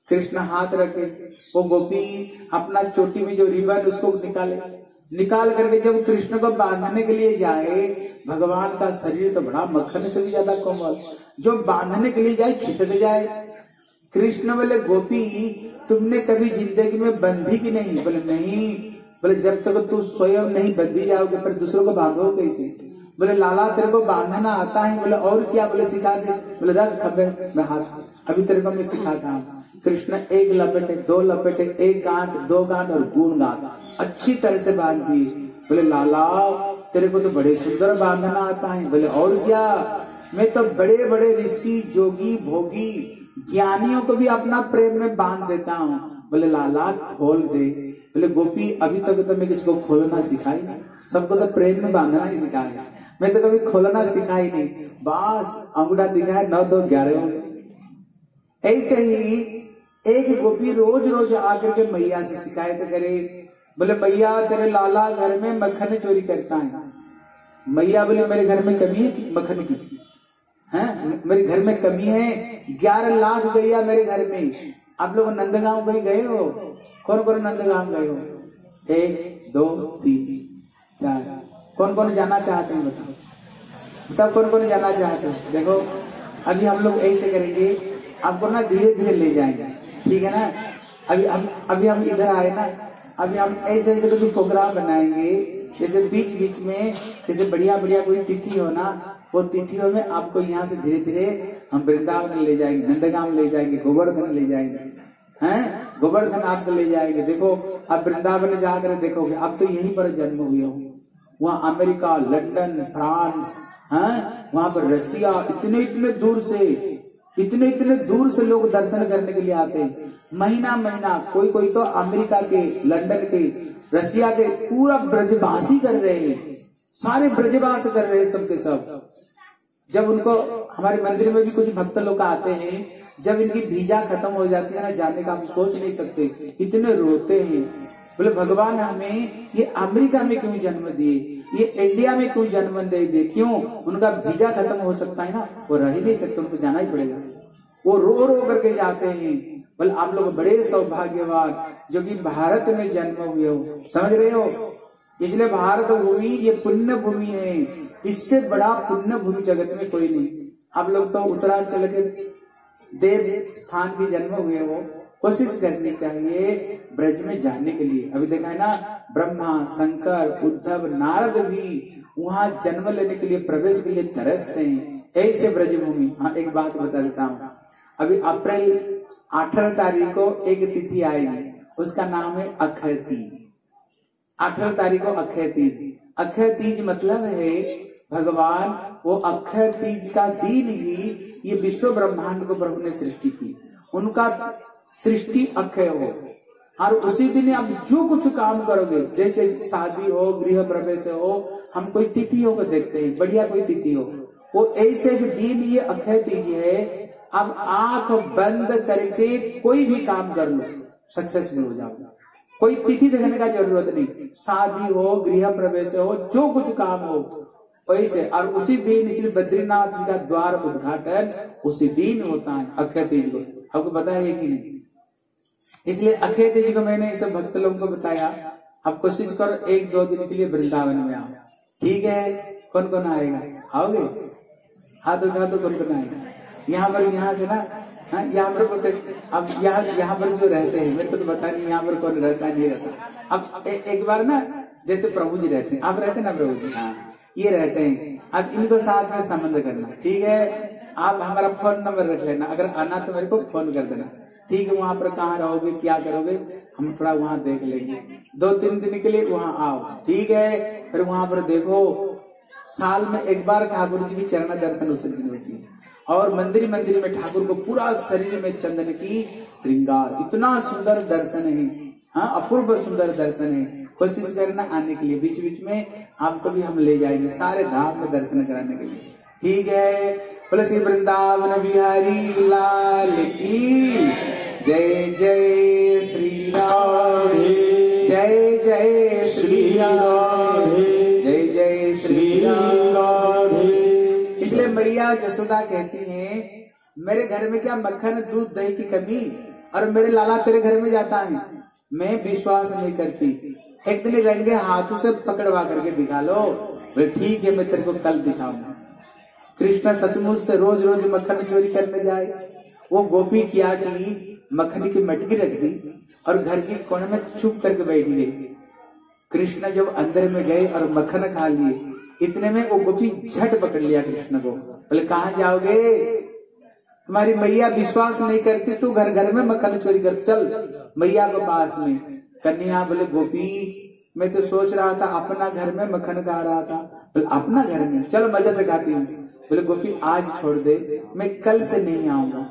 कृष्ण हाथ रखे। वो गोपी अपना चोटी में जो रिबन, उसको निकाले। निकाल करके जब कृष्ण को बांधने के लिए जाए, भगवान का शरीर तो बड़ा मक्खन से भी ज़्यादा कोमल। जो बांधने के लिए जाए, खिसक जाए। कृष्ण बोले, गोपी, तुमने कभी ज़िंदगी में बंधी की नहीं? बोले, नहीं। बोले, जब तक तू स्वयं नहीं बंधी जाओगे, पर दूसरों को बांधो कैसे? बोले, लाला, तेरे को बांधना आता है। बोले, और क्या? बोले, सिखा दे। बोले, रख खबे मैं हाथ, अभी तेरे को मैं सिखाता हूँ। कृष्ण, एक लपेटे, दो लपेटे, एक गांठ, दो गांठ और गुण गांठ। अच्छी तरह से बाँध दी बोले, लाला, तेरे को तो बड़े सुंदर बांधना आता है। बोले, और क्या? मैं तो बड़े बड़े ऋषि, जोगी, भोगी, ज्ञानियों को भी अपना प्रेम में बाँध देता हूँ। बोले, लाला, खोल दे। बोले, गोपी, अभी तक तो मैं किसी को खोलना सिखाई सबको तो प्रेम में बांधना ही सिखाया। मैं तो कभी खोलना सिखाई नहीं। बस अंगूठा दिखाए नौ दो ग्यारह। हो ऐसे ही एक गोपी रोज रोज आकर के मैया से शिकायत करे। बोले, मैया, तेरे लाला घर में मक्खन चोरी करता है। मैया बोले, मेरे घर में कमी है मक्खन की? है? मेरे घर में कमी है। ग्यारह लाख गैया मेरे घर में। आप लोग नंदगांव कहीं गए हो? कौन कौन नंदगांव गए हो? एक, दो, तीन, चार। कौन कौन जाना चाहते हैं बताओ? बताओ कौन कौन जाना चाहते हैं? देखो, अभी हम लोग ऐसे करेंगे, आपको ना धीरे धीरे ले जाएँगे। ठीक है ना? अभी हम अभी हम इधर आए ना, अभी हम ऐसे ऐसे कुछ प्रोग्राम बनाएँगे। जैसे बीच बीच में, जैसे बढ़िया बढ़िया कोई तिथि हो ना, वो तिथियों में आपको यहाँ से धीरे धीरे हम वृंदावन ले जाएँगे, नंदगांव ले जाएँगे, गोवर्धन ले जाएँगे। हैं? गोवर्धन आपको ले जाएँगे। देखो आप वृंदावन जाकर देखोगे, अब तो यहीं पर जन्म हुए हो। वहाँ अमेरिका, लंदन, फ्रांस, हैं? वहाँ पर रसिया, इतने इतने दूर से, इतने इतने दूर से लोग दर्शन करने के लिए आते हैं। महीना महीना, कोई कोई तो अमेरिका के, लंदन के, रसिया के पूरा ब्रजवासी कर रहे हैं। सारे ब्रजवास कर रहे हैं सबके सब। जब उनको, हमारे मंदिर में भी कुछ भक्त लोग आते हैं जब इनकी वीज़ा खत्म हो जाती है ना, जाने का हम सोच नहीं सकते, इतने रोते हैं। बोले, भगवान हमें, ये अमेरिका में क्यों जन्म दिए? ये इंडिया में क्यों जन्म दे दिए? क्यों? उनका वीज़ा खत्म हो सकता है ना? वो रह ही नहीं सकते, उनको जाना ही पड़ेगा। वो रो रो करके जाते हैं। बोले, आप लोग बड़े सौभाग्यवान, जो कि भारत में जन्म हुए हो। समझ रहे हो? इसलिए भारत भूमि ये पुण्य भूमि है। इससे बड़ा पुण्य भूमि जगत में कोई नहीं। आप लोग तो उत्तरांचल के देव स्थान भी जन्म हुए हो कोशिश करनी चाहिए ब्रज में जाने के लिए। अभी देखा है ना, ब्रह्मा, शंकर, उद्धव, नारद भी वहाँ जन्म लेने के लिए प्रवेश के लिए तरसते हैं। ऐसे ब्रज भूमि हाँ एक बात बता देता हूँ। अभी अप्रैल अठारह तारीख को एक तिथि आएगी उसका नाम है अक्षय तीज। अठारह तारीख को अक्षय तीज। अक्षय तीज मतलब है, भगवान, वो अक्षय तीज का दिन ही ये विश्व ब्रह्मांड को प्रभु ने सृष्टि की। उनका सृष्टि अक्षय हो। और उसी दिन आप जो कुछ काम करोगे, जैसे शादी हो, गृह प्रवेश हो, हम कोई तिथियों को देखते हैं, बढ़िया कोई तिथि हो। वो ऐसे दिन ये अक्षय तिथि है अब आँख बंद करके कोई भी काम कर लो सक्सेसफुल हो जाओगे। कोई तिथि देखने का ज़रूरत नहीं। शादी हो, गृह प्रवेश हो, जो कुछ काम हो वैसे और उसी दिन श्री बद्रीनाथ जी का द्वार उद्घाटन उसी दिन होता है अक्षय तीज को। आपको पता है कि नहीं? इसलिए अक्षय तीज को मैंने सब भक्त लोगों को बताया आप कोशिश करो एक दो दिन के लिए वृंदावन में आओ। ठीक है? कौन कौन आएगा? आओगे? हाथ उठा तो कौन कौन आएगा? यहाँ पर यहाँ से ना? हाँ यहाँ पर अब यहाँ यहाँ पर जो रहते हैं मेरे को तो पता नहीं यहाँ पर कौन रहता नहीं रहता। अब ए, एक बार ना जैसे प्रभु जी रहते हैं आप रहते ना प्रभु जी हाँ। ये रहते हैं। अब इनको साथ में संबंध करना, ठीक है? आप हमारा फ़ोन नंबर रख लेना, अगर आना तो मेरे को फ़ोन कर देना। ठीक है, वहाँ पर कहाँ रहोगे, क्या करोगे, हम थोड़ा वहाँ देख लेंगे। दो तीन दिन के लिए वहाँ आओ, ठीक है? फिर वहाँ पर देखो, साल में एक बार ठाकुर जी की चरण दर्शन उस दिन होती है। और मंदिर मंदिर में ठाकुर को पूरा शरीर में चंदन की श्रृंगार। इतना सुंदर दर्शन है। हाँ अपूर्व सुंदर दर्शन है। कोशिश करना आने के लिए। बीच बीच में आपको भी हम ले जाएँगे, सारे धाम में दर्शन कराने के लिए। ठीक है? श्री वृंदावन बिहारी लाल की जय जय श्री राधे, जय जय श्री राम जय जय श्री राधे। इसलिए मैया जसोदा कहती है, मेरे घर में क्या मक्खन, दूध, दही की कमी? और मेरे लाला तेरे घर में जाता है? मैं विश्वास नहीं करती। एक दिन रंगे हाथों से पकड़वा करके दिखा लो बोले, ठीक है, मैं तेरे को कल दिखाऊँगा। कृष्ण सचमुच से रोज रोज मक्खन चोरी करने जाए। वो गोपी किया कि मक्खन की मटकी रख दी और घर के कोने में चुप करके बैठ गई। कृष्ण जब अंदर में गए और मक्खन खा लिए, इतने में वो गोपी झट पकड़ लिया कृष्ण को। बोले, कहा जाओगे? तुम्हारी मैया विश्वास नहीं करती, तू घर घर में मक्खन चोरी कर। चल, मैया को पास में। कन्या बोले गोपी मैं तो सोच रहा था अपना घर में मक्खन खा रहा था। बोले अपना घर में? चलो मज़ा चखाती हूँ। बोले गोपी आज छोड़ दे मैं कल से नहीं आऊँगा।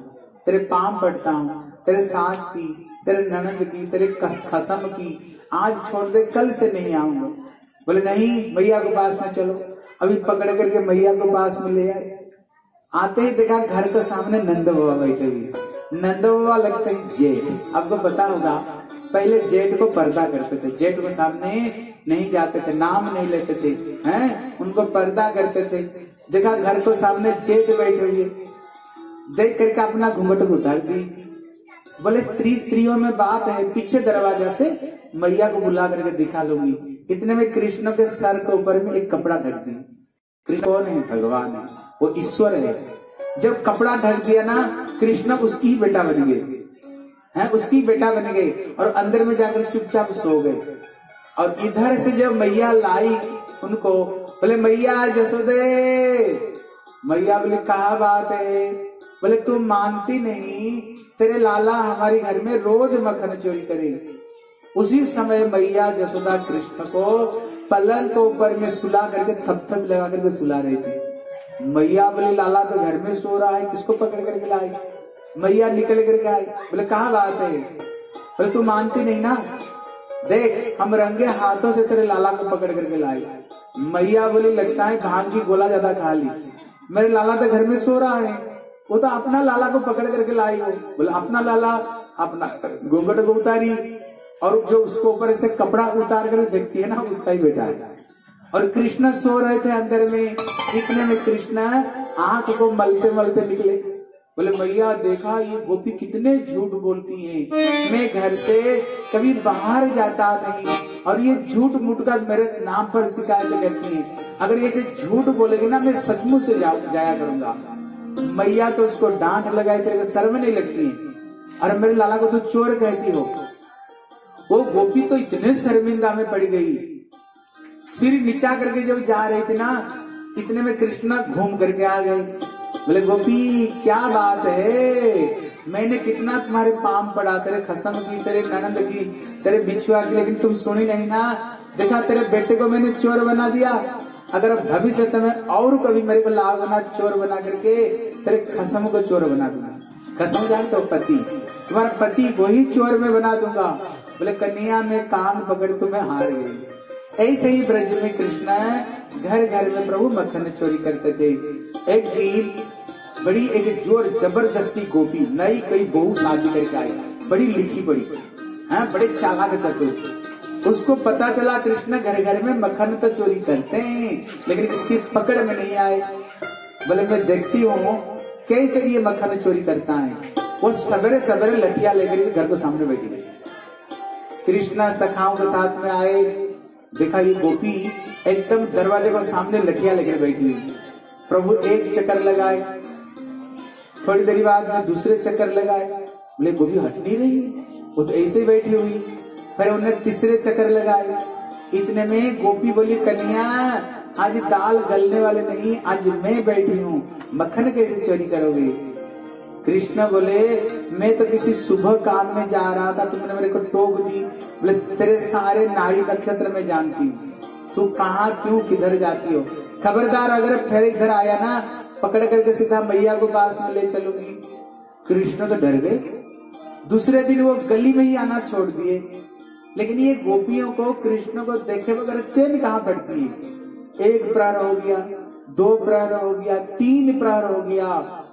तेरे पाम पड़ता हूँ तेरे सास की तेरे ननंद की तेरे कस, खसम की आज छोड़ दे कल से नहीं आऊँगा। बोले नहीं मैया के पास में चलो। अभी पकड़ करके मैया को पास में ले आए। आते ही देखा घर के सामने नंद बाबा बैठे हुए नंद बाबा लगते ही जेठ आपको पता होगा पहले जेठ को पर्दा करते थे। जेठ को सामने नहीं जाते थे, नाम नहीं लेते थे, हैं? उनको पर्दा करते थे। देखा घर को सामने जेठ बैठे हुए। देख करके अपना घूंघट को उतार दी। बोले, स्त्री, स्त्रियों में बात है, पीछे दरवाज़ा से मैया को बुला करके दिखा लूँगी। इतने में कृष्ण के सर के ऊपर में एक कपड़ा ढक दी। कृष्ण कौन है? भगवान है। वो ईश्वर है। जब कपड़ा ढक दिया ना, कृष्ण उसकी ही बेटा बन गए। हैं, उसकी बेटा बन गए और अंदर में जाकर चुपचाप सो गए और इधर से जब मैया लाई उनको, बोले, मैया, जसोदे। मैया बोले, कहा बात है? बोले, तू मानती नहीं, तेरे लाला हमारे घर में रोज मक्खन चोरी करे उसी समय मैया जसोदा कृष्ण को पलंग के ऊपर में सुला करके थप थप लगा करके सुला रही थी। मैया बोले, लाला तो घर में सो रहा है, किसको पकड़ करके लाई मैया निकल करके आई। बोले, कहा बात है बोले, तू मानती नहीं ना? देख, हम रंगे हाथों से तेरे लाला को पकड़ करके लाए। मैया बोली, लगता है भाँग की गोला ज़्यादा खा ली। मेरे लाला तो घर में सो रहा है। वो तो अपना लाला को पकड़ करके लाई हो। बोले, अपना लाला, अपना घूंघट को उतारी और जो उसको ऊपर से कपड़ा उतार कर देखती है ना, उसका ही बेटा है। और कृष्ण सो रहे थे अंदर में। इतने में कृष्ण आँख को मलते मलते निकले। बोले, मैया, देखा ये गोपी कितने झूठ बोलती है। मैं घर से कभी बाहर जाता नहीं और ये झूठ मूठ का मेरे नाम पर शिकायत करती है। अगर ये झूठ बोलेगी ना, मैं सचमुच से जाया करूँगा। मैया तो उसको डांट लगाई, तेरे को शर्म नहीं लगती है? और मेरे लाला को तो चोर कहती हो। वो गोपी तो इतने शर्मिंदा में पड़ गई। सिर नीचा करके जब जा रही थी ना, इतने में कृष्णा घूम करके आ गई। बोले, गोपी, क्या बात है? मैंने कितना तुम्हारे पाम पड़ा तेरे खसम की, तेरे ननंद की, तेरे बिछुआ की, लेकिन तुम सुनी नहीं ना। देखा, तेरे बेटे को मैंने चोर बना दिया। अगर भविष्य में और कभी मेरे को लाओ ना, चोर बना करके, तेरे खसम को चोर बना दूँगा। खसम जान तो पति। तुम्हारा पति वही चोर में बना दूँगा। बोले कन्या में कान पकड़ तो मैं हार गई। ऐसे ही ब्रज में कृष्ण घर घर में प्रभु मक्खन चोरी करते थे। एक दिन बड़ी एक ज़ोर ज़बरदस्ती गोपी, नई कई बहू शादी करके आई। बड़ी लिखी बड़ी हाँ बड़े चालाक चतुर। उसको पता चला कृष्ण घर घर में मक्खन तो चोरी करते हैं, लेकिन इसकी पकड़ में नहीं आए। बोले, मैं देखती हूँ, कैसे ये मक्खन चोरी करता है? वो सवेरे सवेरे लठिया लेकर घर को सामने बैठी गई। कृष्णा सखाओं के साथ में आए। देखा, ये गोपी एकदम दरवाजे को सामने लठिया लेकर बैठी हुई। प्रभु एक चक्कर लगाए। थोड़ी देरी बाद में दूसरे चक्कर लगाए। बोले गोपी हट नहीं रही वो तो ऐसे ही बैठी हुई। फिर उन्हें तीसरे चक्कर लगाए। इतने में गोपी बोली कन्या आज दाल गलने वाले नहीं, आज मैं बैठी हूँ। मक्खन कैसे चोरी करोगे? कृष्ण बोले, मैं तो किसी शुभ काम में जा रहा था, तुमने मेरे को टोक दी। बोले, तेरे सारे नाड़ी नक्षत्र में जानती हूँ। तू कहा, क्यों, किधर जाती हो? खबरदार अगर फिर इधर आया ना पकड़ करके सीधा मैया को पास में ले चलूँगी। कृष्ण तो डर गए। दूसरे दिन वो गली में ही आना छोड़ दिए। लेकिन ये गोपियों को, कृष्ण को देखे बगैर चैन कहाँ पड़ती है? एक प्रहर हो गया, दो प्रहर हो गया, तीन प्रहर हो गया।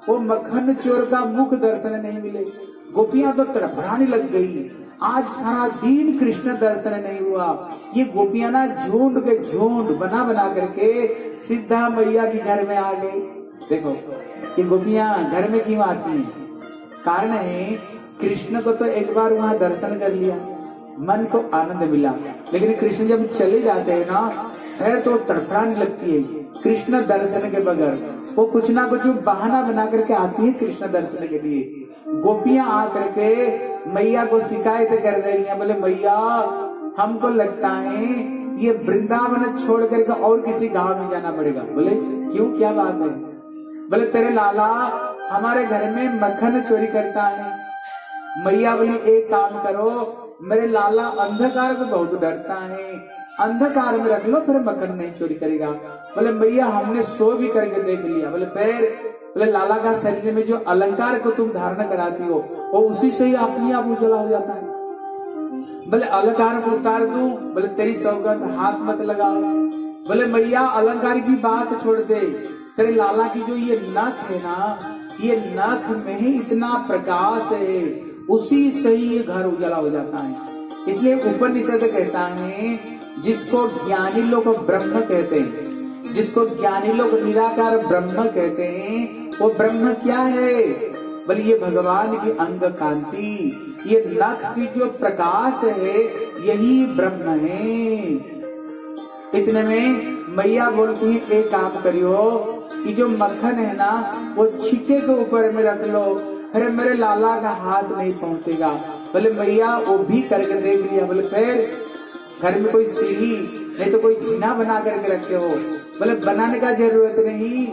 वो मक्खन चोर का मुख दर्शन नहीं मिले। गोपियाँ तो तड़फड़ाने लग गई। आज सारा दिन कृष्ण दर्शन नहीं हुआ। ये गोपियाँ ना झुंड के झुंड बना बना करके सिद्धा मैया के घर में आ गई। देखो, ये गोपियाँ घर में क्यों आती हैं? कारण है, कृष्ण को तो एक बार वहाँ दर्शन कर लिया, मन को आनंद मिला। लेकिन कृष्ण जब चले जाते हैं ना, फिर तो तड़फड़ाने लगती है। कृष्ण दर्शन के बगैर, वो कुछ ना कुछ बहाना बना करके आती है कृष्ण दर्शन के लिए। गोपियाँ आकर के मैया को शिकायत कर रही हैं, बोले, मैया, हमको लगता है ये वृंदावन छोड़ करके और किसी गाँव में जाना पड़ेगा। बोले, क्यों? क्या बात है? बोले, तेरे लाला, हमारे घर में मक्खन चोरी करता है। मैया बोली, एक काम करो, मेरे लाला अंधकार को बहुत डरता है। अंधकार में रख लो, फिर मक्खन नहीं चोरी करेगा। बोले, मैया, हमने सो भी करके देख लिया। बोले फिर बोले, लाला का शरीर में जो अलंकार को तुम धारण कराती हो, वो उसी से ही अपने आप उजला हो जाता है। बोले, अलंकार को उतार दू? बोले, तेरी सौगत हाथ मत लगाओ। बोले, मैया, अलंकार की बात छोड़ दे। तेरे लाला की जो ये नख है ना, ये नख में ही इतना प्रकाश है, उसी से ही ये घर उजाला हो जाता है। इसलिए उपनिषद कहता है, जिसको ज्ञानी लोग ब्रह्म कहते हैं, जिसको ज्ञानी लोग निराकार ब्रह्म कहते हैं, वो ब्रह्म क्या है? बोले, ये भगवान की अंग कांति, ये नख की जो प्रकाश है, यही ब्रह्म है। इतने में मैया बोलती है, एक काम करियो कि जो मक्खन है ना, वो छिके के ऊपर में रख लो। अरे मेरे लाला का हाथ नहीं पहुंचेगा। बोले, मैया, वो भी करके देख लिया। बोले फिर घर में कोई सीढ़ी, नहीं तो कोई जीना बना करके रखे हो। बोले, बनाने का ज़रूरत नहीं।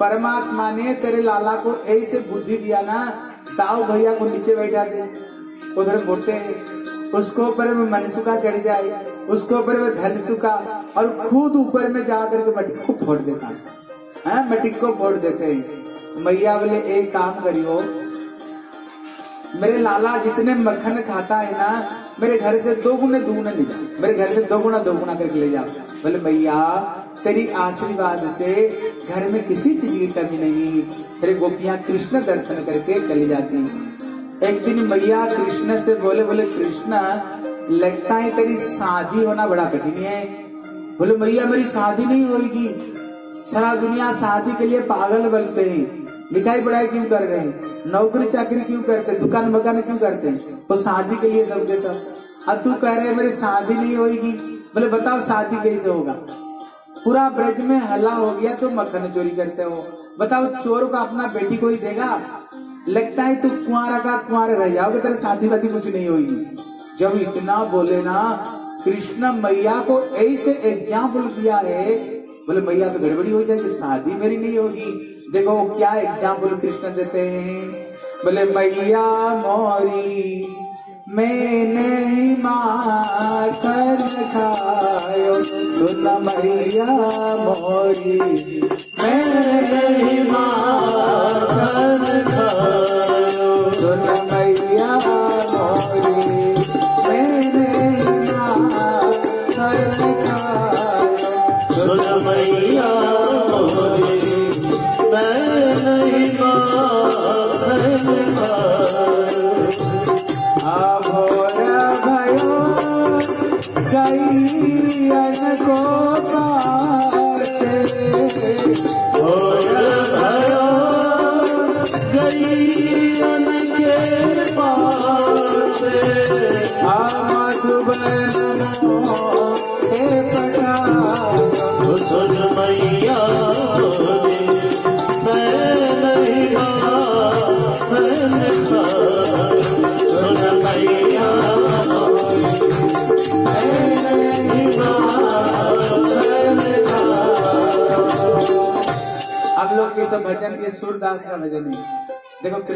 परमात्मा ने तेरे लाला को ऐसे बुद्धि दिया ना ताऊ भैया को नीचे बैठा दे। उधर है उसको ऊपर में मनसुका चढ़ जाए, उसको ऊपर में धनसुका और खुद ऊपर में जा करके मटकी को फोड़ देता। है मटकी को फोड़ देते हैं। मैया बोले, एक काम करियो। मेरे लाला जितने मक्खन खाता है ना, मेरे घर से दो गुना ले जाओ मेरे घर से दो गुना दो गुना करके ले जाओ बोले, मैया, तेरी आशीर्वाद से घर में किसी चीज़ की कमी नहीं। तेरे गोपियाँ कृष्ण दर्शन करके चली जाती एक दिन मैया कृष्ण से बोले बोले, कृष्ण, लगता है तेरी शादी होना बड़ा कठिन है। बोले, मैया, मेरी शादी नहीं होगी सारा दुनिया शादी के लिए पागल बनते हैं। लिखाई पढ़ाई क्यों कर रहे हैं? नौकरी चाकरी क्यों करते हैं? दुकान मकान क्यों करते हैं? वो शादी के लिए सबके सब। अब तू कह रहे मेरी शादी नहीं होगी बोले, बताओ शादी कैसे होगा? पूरा ब्रज में हल्ला हो गया तो मक्खन चोरी करते हो। बताओ, चोर को अपना बेटी को ही देगा? लगता है तू कुआरा का कुआरे रह जाओगे, तेरे शादी वादी कुछ नहीं होगी जब इतना बोले ना, कृष्ण मैया को ऐसे एग्ज़ाम्पल दिया है बोले मैया तो गड़बड़ी हो जाएगी, शादी मेरी नहीं होगी। देखो, क्या एग्ज़ाम्पल कृष्ण देते हैं। बोले मैया मोरी, मैंने माखन खायो। सुन मैया मोरी, मैंने माखन खायो। सुन मैया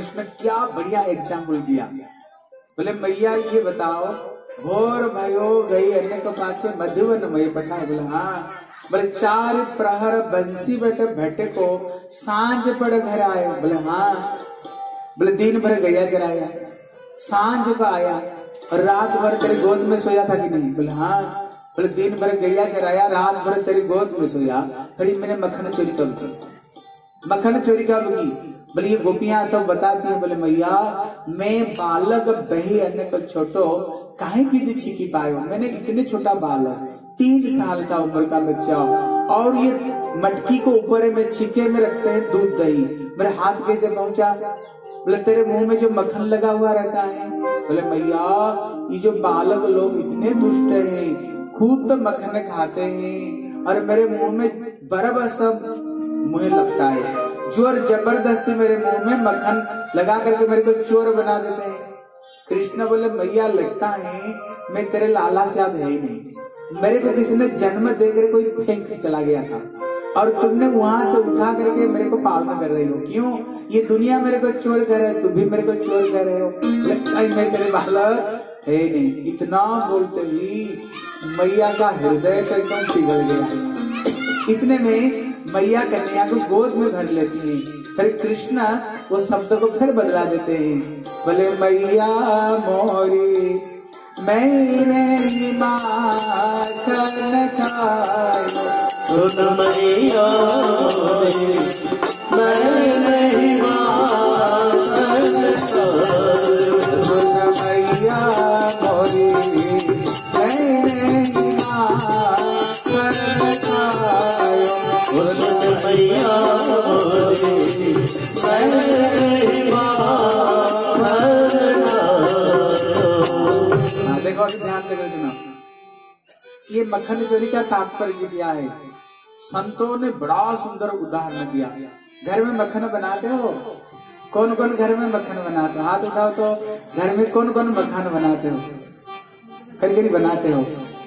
कृष्ण क्या बढ़िया एग्ज़ाम्पल दिया। बोले, मैया, ये बताओ, भोर भयो गई, अन्य को पाछे मधुवन मई पठा बोले हाँ। बोले, चार प्रहर बंसी बैठे भेटे को साँझ पड़ घर आए। बोले हाँ। बोले, दिन भर गैया चराया साँझ को आया। और रात भर तेरी गोद में सोया था कि नहीं? बोले हाँ। बोले, दिन भर गैया चराया रात भर तेरी गोद में सोया। फिर मैंने मक्खन चोरी कब की मक्खन चोरी कब की? बोले, ये गोपियाँ सब बताती हैं। बोले, मैया, मैं बालक बही अन्य को छोटो, काहे भी दी छिकी पायो मैंने इतने छोटा बालक तीन साल का उम्र का बच्चा और ये मटकी को ऊपर में छिके में रखते हैं दूध दही। मेरे हाथ कैसे पहुँचा? बोले, तेरे मुँह में जो मक्खन लगा हुआ रहता है। बोले, मैया, ये जो बालक लोग इतने दुष्ट हैं, खूब तो मक्खन खाते हैं, और मेरे मुँह में बराबर सब मुँह लगता है। ज़ोर ज़बरदस्ती मेरे मुँह में मक्खन लगा करके मेरे को चोर बना देते हैं। कृष्ण बोले मैया लगता है मैं तेरे लाला से है ही नहीं। मेरे को किसी ने जन्म देकर कोई फेंक के चला गया था और तुमने वहाँ से उठा करके मेरे को पालना कर रही हो। क्यों? ये दुनिया मेरे को चोर कर रहे हो, तुम भी मेरे को चोर कर रहे हो। लगता है मैं तेरे बालक है नहीं। इतना बोलते ही मैया का हृदय तो एकदम पिघल गया। इतने में मैया कन्या को गोद में भर लेती है। फिर कृष्णा वो शब्द को फिर बदला देते हैं। बोले मैया मोरी, मैंने माखन सुन मैया मैं ये मक्खन चोरी का तात्पर्य क्या है? संतों ने बड़ा सुंदर उदाहरण दिया। घर में मक्खन बनाते हो? कौन कौन घर में मक्खन बनाते हो? हाथ उठाओ तो घर में कौन कौन मक्खन बनाते हो? करी बनाते हो।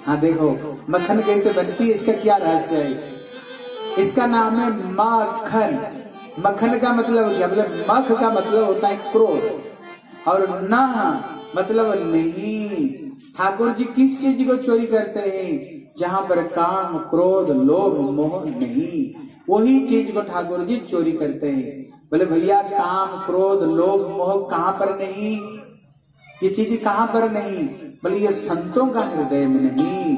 हाँ देखो, मक्खन कैसे बनती है, इसका क्या रहस्य है? इसका नाम है मक्खन मक्खन का मतलब क्या? मतलब मख का मतलब होता है क्रोध। और न मतलब नहीं। ठाकुर जी किस चीज़ को चोरी करते हैं? जहाँ पर काम, क्रोध, लोभ, मोह नहीं। वही चीज़ को ठाकुर जी चोरी करते हैं। बोले, भैया, काम, क्रोध, लोभ, मोह कहाँ पर नहीं? ये चीज़ कहाँ पर नहीं? बोले, ये संतों का हृदय में नहीं।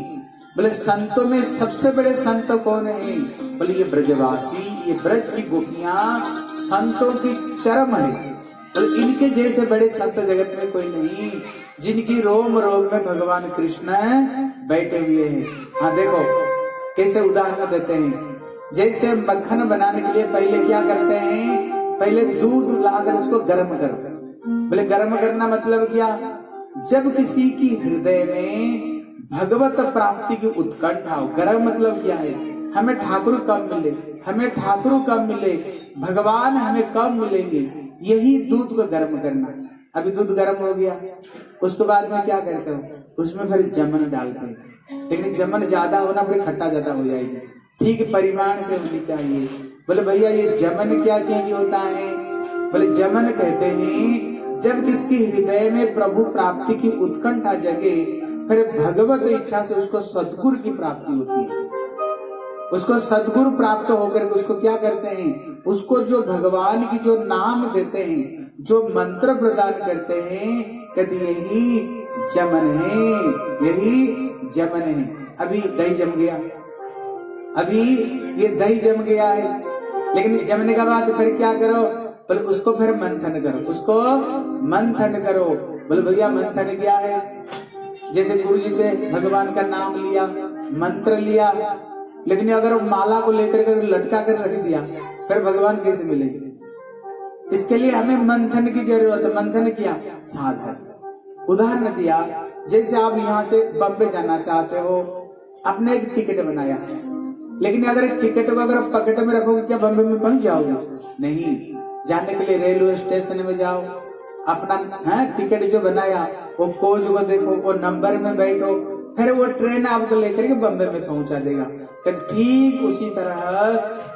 बोले, संतों में सबसे बड़े संत कौन है? बोले, ये ब्रजवासी, ये ब्रज की गोपियाँ, संतों की चरम है। बोले इनके जैसे बड़े संत जगत में कोई नहीं। जिनकी रोम रोम में भगवान कृष्ण बैठे हुए हैं। हाँ देखो, कैसे उदाहरण देते हैं। जैसे मक्खन बनाने के लिए पहले क्या करते हैं? पहले दूध लाकर उसको गर्म करो। बोले, गर्म करना मतलब क्या? जब किसी की हृदय में भगवत प्राप्ति की उत्कंठा हो, गर्म मतलब क्या है? हमें ठाकुर कब मिले? हमें ठाकुर कब मिले? भगवान हमें कब मिलेंगे? यही दूध को गर्म करना। अभी दूध गर्म हो गया। उसके बाद में क्या करते हो? उसमें फिर जमन डालते हैं। लेकिन जमन ज़्यादा होना फिर खट्टा ज़्यादा हो जाएगी। ठीक परिमाण से होनी चाहिए। बोले, भैया, ये जमन क्या चीज़ होता है? बोले, जमन कहते हैं, जब किसकी हृदय में प्रभु प्राप्ति की उत्कंठा जगे, फिर भगवत इच्छा से उसको सदगुरु की प्राप्ति होती है। उसको सदगुरु प्राप्त होकर उसको क्या करते हैं? उसको जो भगवान की जो नाम देते हैं, जो मंत्र प्रदान करते हैं, कहते यही जमन है, यही जमन है। अभी दही जम गया। अभी ये दही जम गया है। लेकिन जमने के बाद फिर क्या करो? बोले, उसको फिर मंथन करो। उसको मंथन करो। बोले, भैया, मंथन क्या है? जैसे गुरु जी से भगवान का नाम लिया, मंत्र लिया लेकिन अगर माला को लेकर के लटका कर रख दिया, फिर भगवान कैसे मिलेंगे? इसके लिए हमें मंथन की ज़रूरत है, मंथन किया, साधन। उदाहरण दिया, जैसे आप यहाँ से बम्बे जाना चाहते हो, आपने एक टिकट बनाया लेकिन अगर टिकट को अगर पकेट में रखोगे, क्या बम्बे में पहुँच जाओगे? नहीं। जाने के लिए रेलवे स्टेशन में जाओ अपना, है, टिकट जो बनाया, वो कोच को देखो, वो नंबर में बैठो, फिर वो ट्रेन आपको लेकर के बम्बे में पहुँचा देगा। ठीक उसी तरह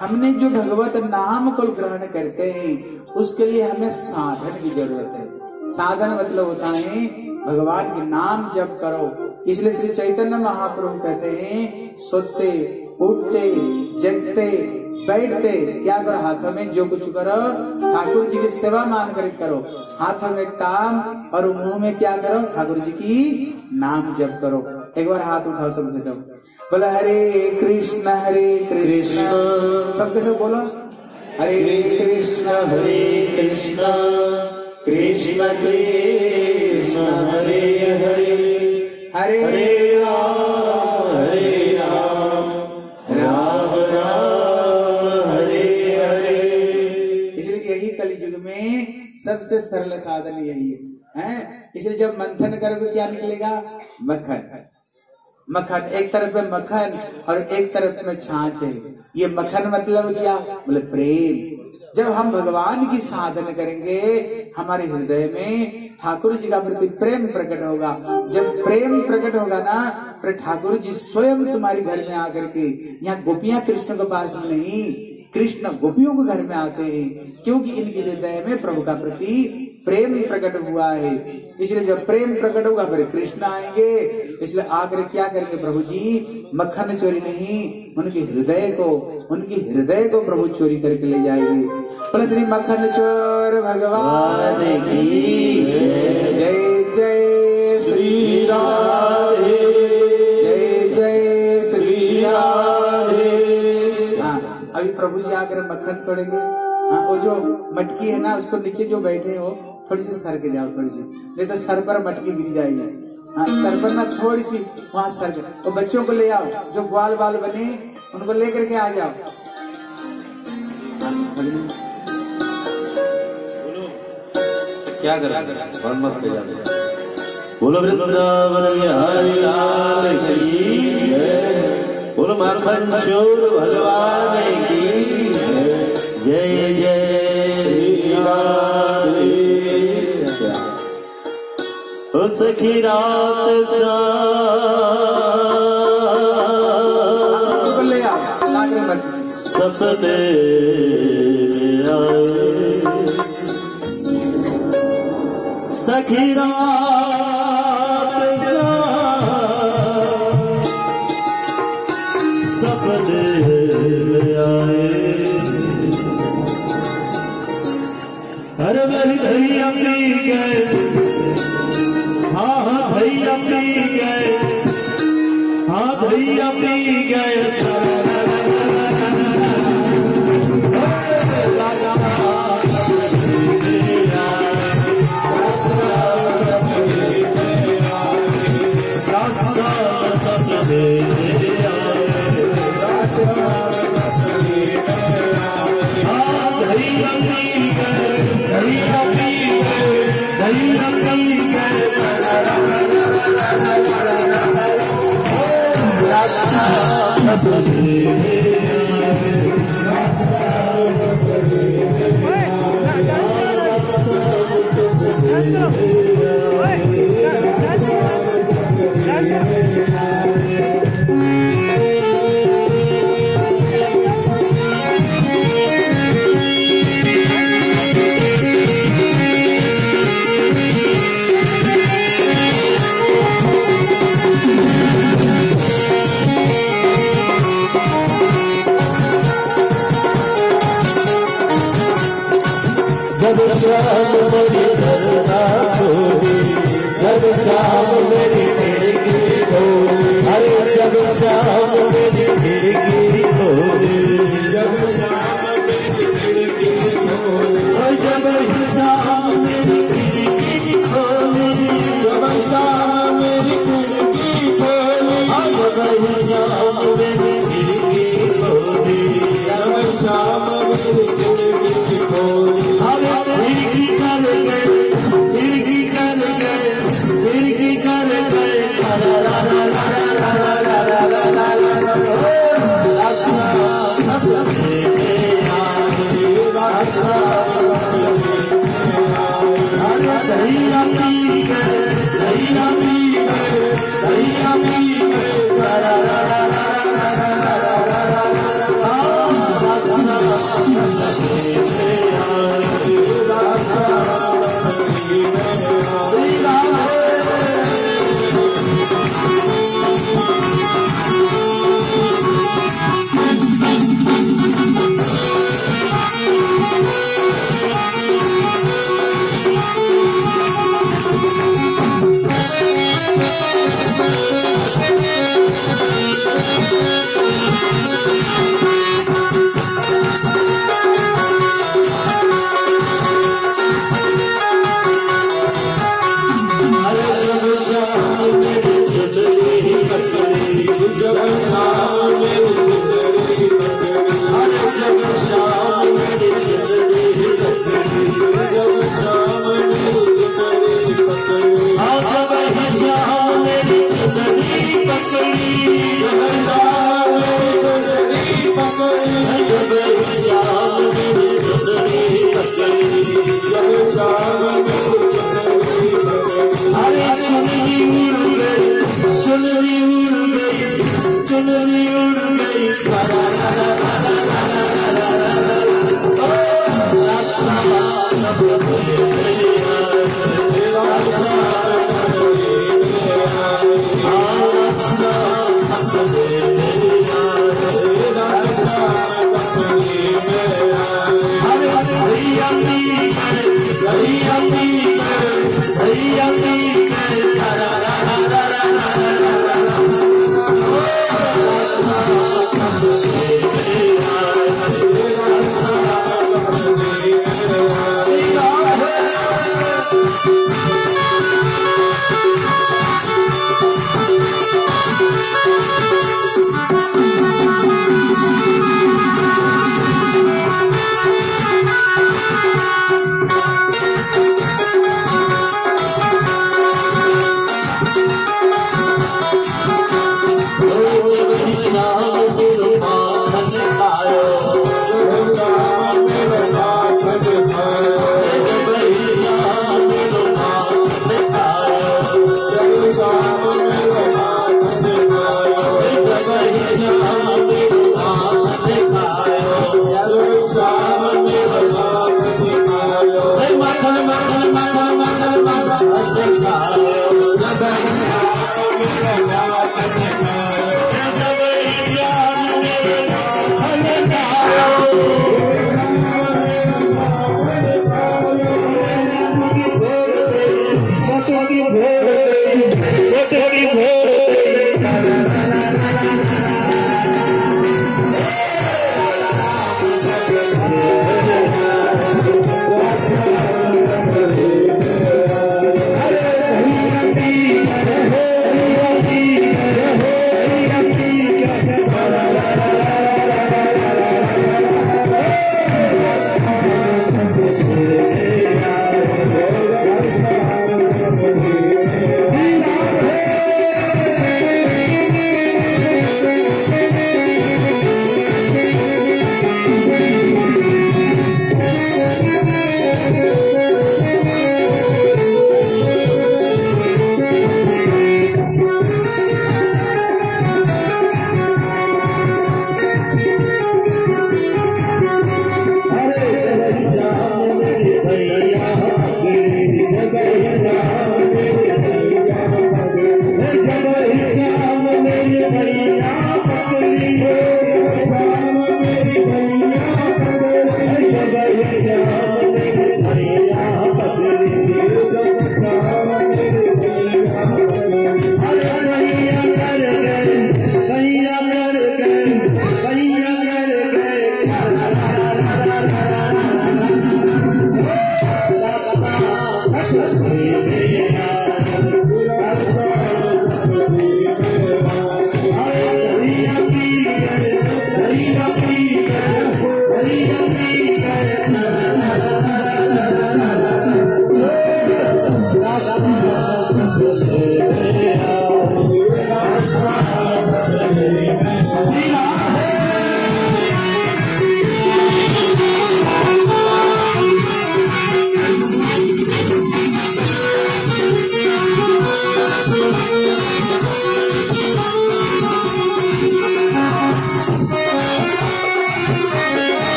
हमने जो भगवत नाम को ग्रहण करते हैं, उसके लिए हमें साधन की ज़रूरत है। साधन मतलब होता है, भगवान के नाम जप करो। इसलिए श्री चैतन्य महाप्रभु कहते हैं, सोते, उठते, जगते बैठते क्या करो हाथों में जो कुछ करो ठाकुर जी की सेवा मान कर करो। हाथों में काम और मुँह में क्या करो ठाकुर जी की नाम जप करो। एक बार हाथ उठाओ सबके सब। बोलो हरे कृष्ण हरे कृष्ण। सबके सब बोलो हरे कृष्ण हरे कृष्ण। कृष्ण कृष्ण हरे हरे। हरे हरे राम। सबसे सरल साधन यही है, हैं? इसलिए जब मंथन करोगे क्या निकलेगा? मक्खन। मक्खन, एक तरफ़ में मक्खन और एक तरफ़ में छाछ है। ये मक्खन मतलब क्या? बोले प्रेम। जब हम भगवान की साधन करेंगे, हमारे हृदय में ठाकुर जी का प्रति प्रेम प्रकट होगा। जब प्रेम प्रकट होगा ना, फिर ठाकुर जी स्वयं तुम्हारे घर में आकर के, यहाँ गोपियाँ कृष्ण के पास में नहीं कृष्ण गोपियों के घर में आते हैं क्योंकि इनके हृदय में प्रभु का प्रति प्रेम प्रकट हुआ है। इसलिए जब प्रेम प्रकट होगा फिर कृष्ण आएँगे। इसलिए आकर क्या करेंगे प्रभु जी मक्खन चोरी नहीं उनके हृदय को उनके हृदय को प्रभु चोरी करके ले जाएँगे बोले श्री मक्खन चोर भगवान की जय जय श्री श्री राम। प्रभु जी आकर मक्खन तोड़ेंगे। हाँ वो जो मटकी है ना उसको नीचे जो बैठे हो थोड़ी सी सर के जाओ थोड़ी सी। नहीं तो सर पर मटकी गिरी जाएगी। हाँ सर पर ना थोड़ी सी वहाँ सर और तो बच्चों को ले आओ जो ग्वाल बाल बने उनको लेकर के आ जाओ। क्या करा? मत ले जाते बोलो वृंदावन बिहारी लाल की की सखी रात सा। सपने आए। सखी रात Saturday.